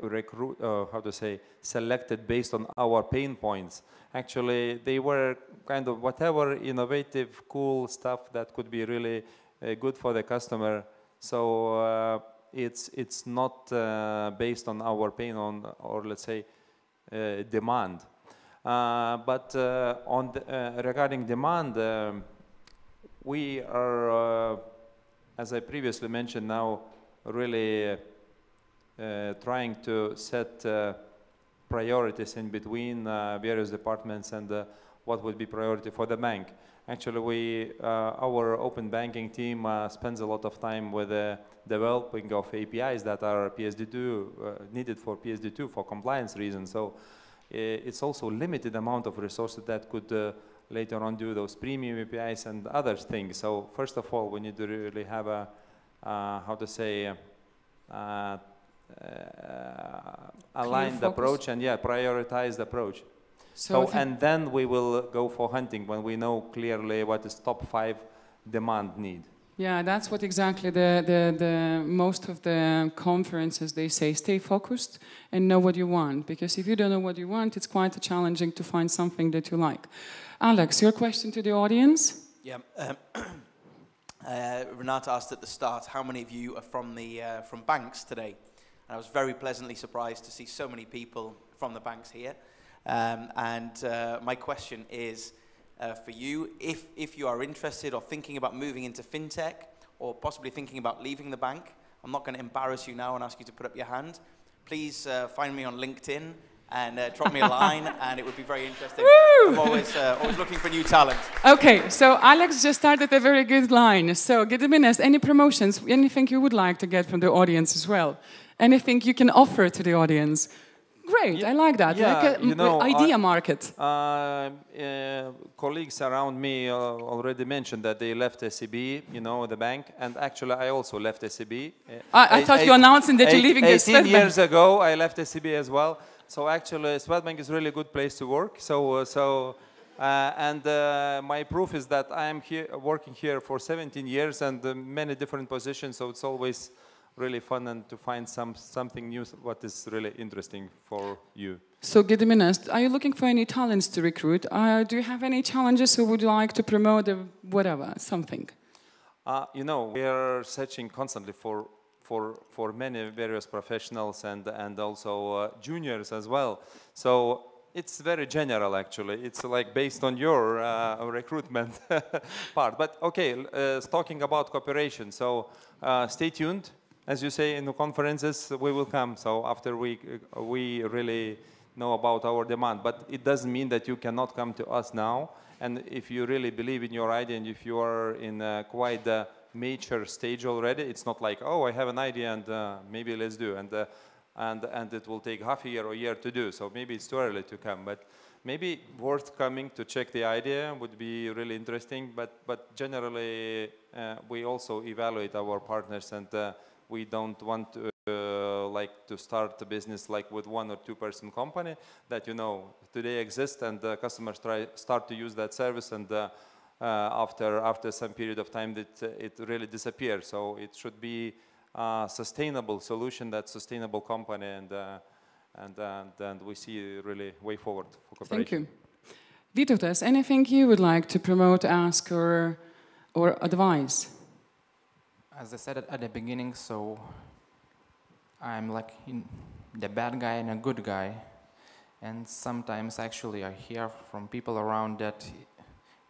recruit, uh, how to say, selected based on our pain points. Actually, they were kind of whatever innovative, cool stuff that could be really uh, good for the customer. So uh, it's it's not uh, based on our pain on or let's say uh, demand. Uh, but uh, on the, uh, regarding demand, we are, as I previously mentioned, now really trying to set priorities in between various departments and what would be priority for the bank. Actually, we, uh, our open banking team uh, spends a lot of time with the developing of APIs that are PSD2 uh, needed for PSD2 for compliance reasons. So uh, it's also limited amount of resources that could uh, later on do those premium APIs and other things. So first of all, we need to really have a, uh, how to say, uh, uh, aligned approach and yeah, prioritized approach. So So, and then we will go for hunting when we know clearly what is top five demand need. Yeah, that's what exactly the, the, the most of the conferences they say stay focused and know what you want because if you don't know what you want it's quite challenging to find something that you like. Alex, your question to the audience? Yeah. Um, uh, Renata asked at the start, how many of you are from the uh, from banks today? And I was very pleasantly surprised to see so many people from the banks here. Um, and uh, my question is uh, for you, if if you are interested or thinking about moving into fintech or possibly thinking about leaving the bank, I'm not going to embarrass you now and ask you to put up your hand. Please uh, find me on LinkedIn and uh, drop me a line, and it would be very interesting. I'm always uh, always looking for new talent. Okay, so Alex just started a very good line. So, Gediminas, any promotions, anything you would like to get from the audience as well? Anything you can offer to the audience? Great, I like that. Yeah, like a you know, idea I- market. Uh, uh, colleagues around me uh, already mentioned that they left SEB, you know, the bank, and actually I also left SEB. I- I thought you were announcing that you're leaving the 18 years ago, I left SEB as well. So actually, Swedbank is really a good place to work. So, uh, so, uh, and uh, my proof is that I am here working here for 17 years and uh, many different positions. So it's always really fun and to find some something new, what is really interesting for you. So, Gediminas, are you looking for any talents to recruit? Uh, do you have any challenges or would you like to promote a whatever, something? Uh, you know, we are searching constantly for for for many various professionals and and also uh, juniors as well. So it's very general actually. It's like based on your uh, recruitment part. But okay, uh, talking about cooperation. So uh, stay tuned. As you say in the conferences, we will come. So after we we really know about our demand, but it doesn't mean that you cannot come to us now. And if you really believe in your idea and if you are in quite a mature stage already, it's not like, oh, I have an idea and uh, maybe let's do. And, uh, and, and it will take half a year or a year to do. So maybe it's too early to come. But maybe worth coming to check the idea would be really interesting. But, but generally, uh, we also evaluate our partners and uh, we don't want to uh, like to start a business like with one or two person company that you know today exists and uh, customers try start to use that service and uh, uh, after after some period of time that uh, it really disappears so it should be a sustainable solution that sustainable company and uh, and, and and we see really way forward for cooperation Thank you. Vytautas, anything you would like to promote, ask, or, or advise? As I said at, at the beginning, so I'm like in the bad guy and a good guy. And sometimes actually I hear from people around that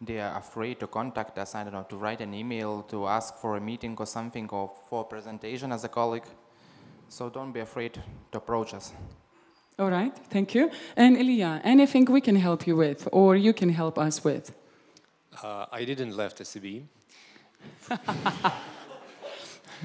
they are afraid to contact us, I don't know, to write an email, to ask for a meeting or something, or for a presentation as a colleague. So don't be afraid to approach us. All right, thank you. And Ilja, anything we can help you with, or you can help us with? Uh, I didn't left SEB.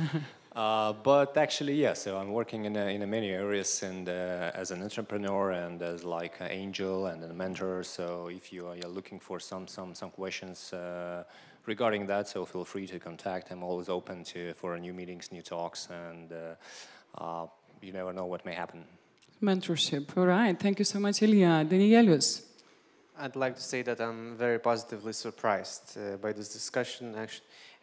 uh, but actually, yeah. So I'm working in a, in a many areas, and uh, as an entrepreneur, and as like an angel and a mentor. So if you are you're looking for some some some questions uh, regarding that, so feel free to contact. I'm always open to for new meetings, new talks, and uh, uh, you never know what may happen. Mentorship. All right. Thank you so much, Ilja. Danielius. I'd like to say that I'm very positively surprised uh, by this discussion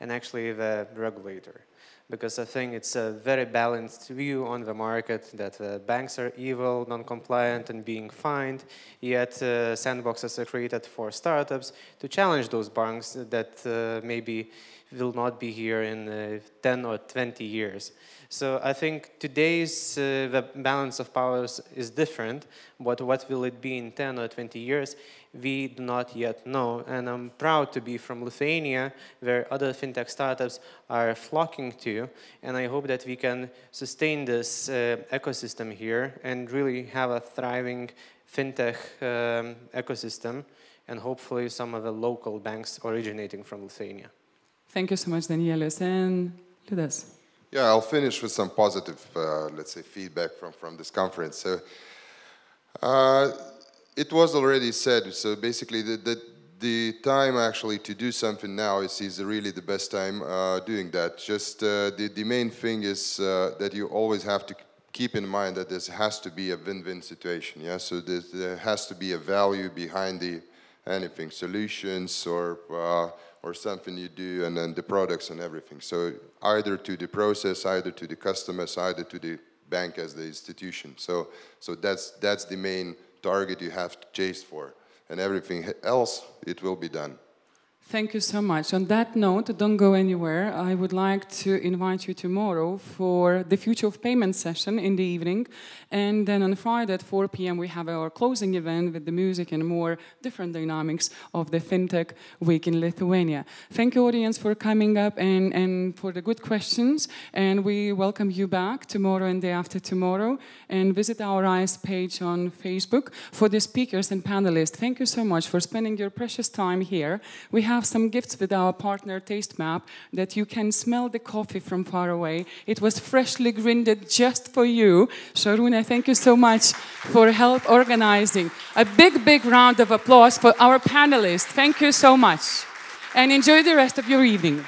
and actually the regulator. Because I think it's a very balanced view on the market that uh, banks are evil, non-compliant and being fined, yet uh, sandboxes are created for startups to challenge those banks that uh, maybe will not be here in uh, 10 or 20 years. So I think today's uh, the balance of powers is different, but what will it be in 10 or 20 years, we do not yet know. And I'm proud to be from Lithuania, where other fintech startups are flocking to, and I hope that we can sustain this uh, ecosystem here and really have a thriving fintech um, ecosystem, and hopefully some of the local banks originating from Lithuania. Thank you so much, Danielius. And Liudas. Yeah, I'll finish with some positive, uh, let's say, feedback from, from this conference. So, uh, it was already said, so basically the, the, the, time actually to do something now is, is really the best time uh, doing that. Just uh, the, the main thing is uh, that you always have to keep in mind that this has to be a win-win situation, yeah? So there has to be a value behind the anything, solutions or uh, or something you do and then the products and everything. So either to the process, either to the customers, either to the bank as the institution. So, so that's, that's the main target you have to chase for. And everything else, it will be done. Thank you so much. On that note, don't go anywhere. I would like to invite you tomorrow for the Future of Payment session in the evening. And then on Friday at 4 p.m., we have our closing event with the music and more different dynamics of the FinTech Week in Lithuania. Thank you, audience, for coming up and, and for the good questions. And we welcome you back tomorrow and day after tomorrow. And visit our Rise page on Facebook for the speakers and panelists. Thank you so much for spending your precious time here. We have have some gifts with our partner Taste Map that you can smell the coffee from far away. It was freshly grinded just for you. Sharuna, thank you so much for help organizing. A big, big round of applause for our panelists. Thank you so much. And enjoy the rest of your evening.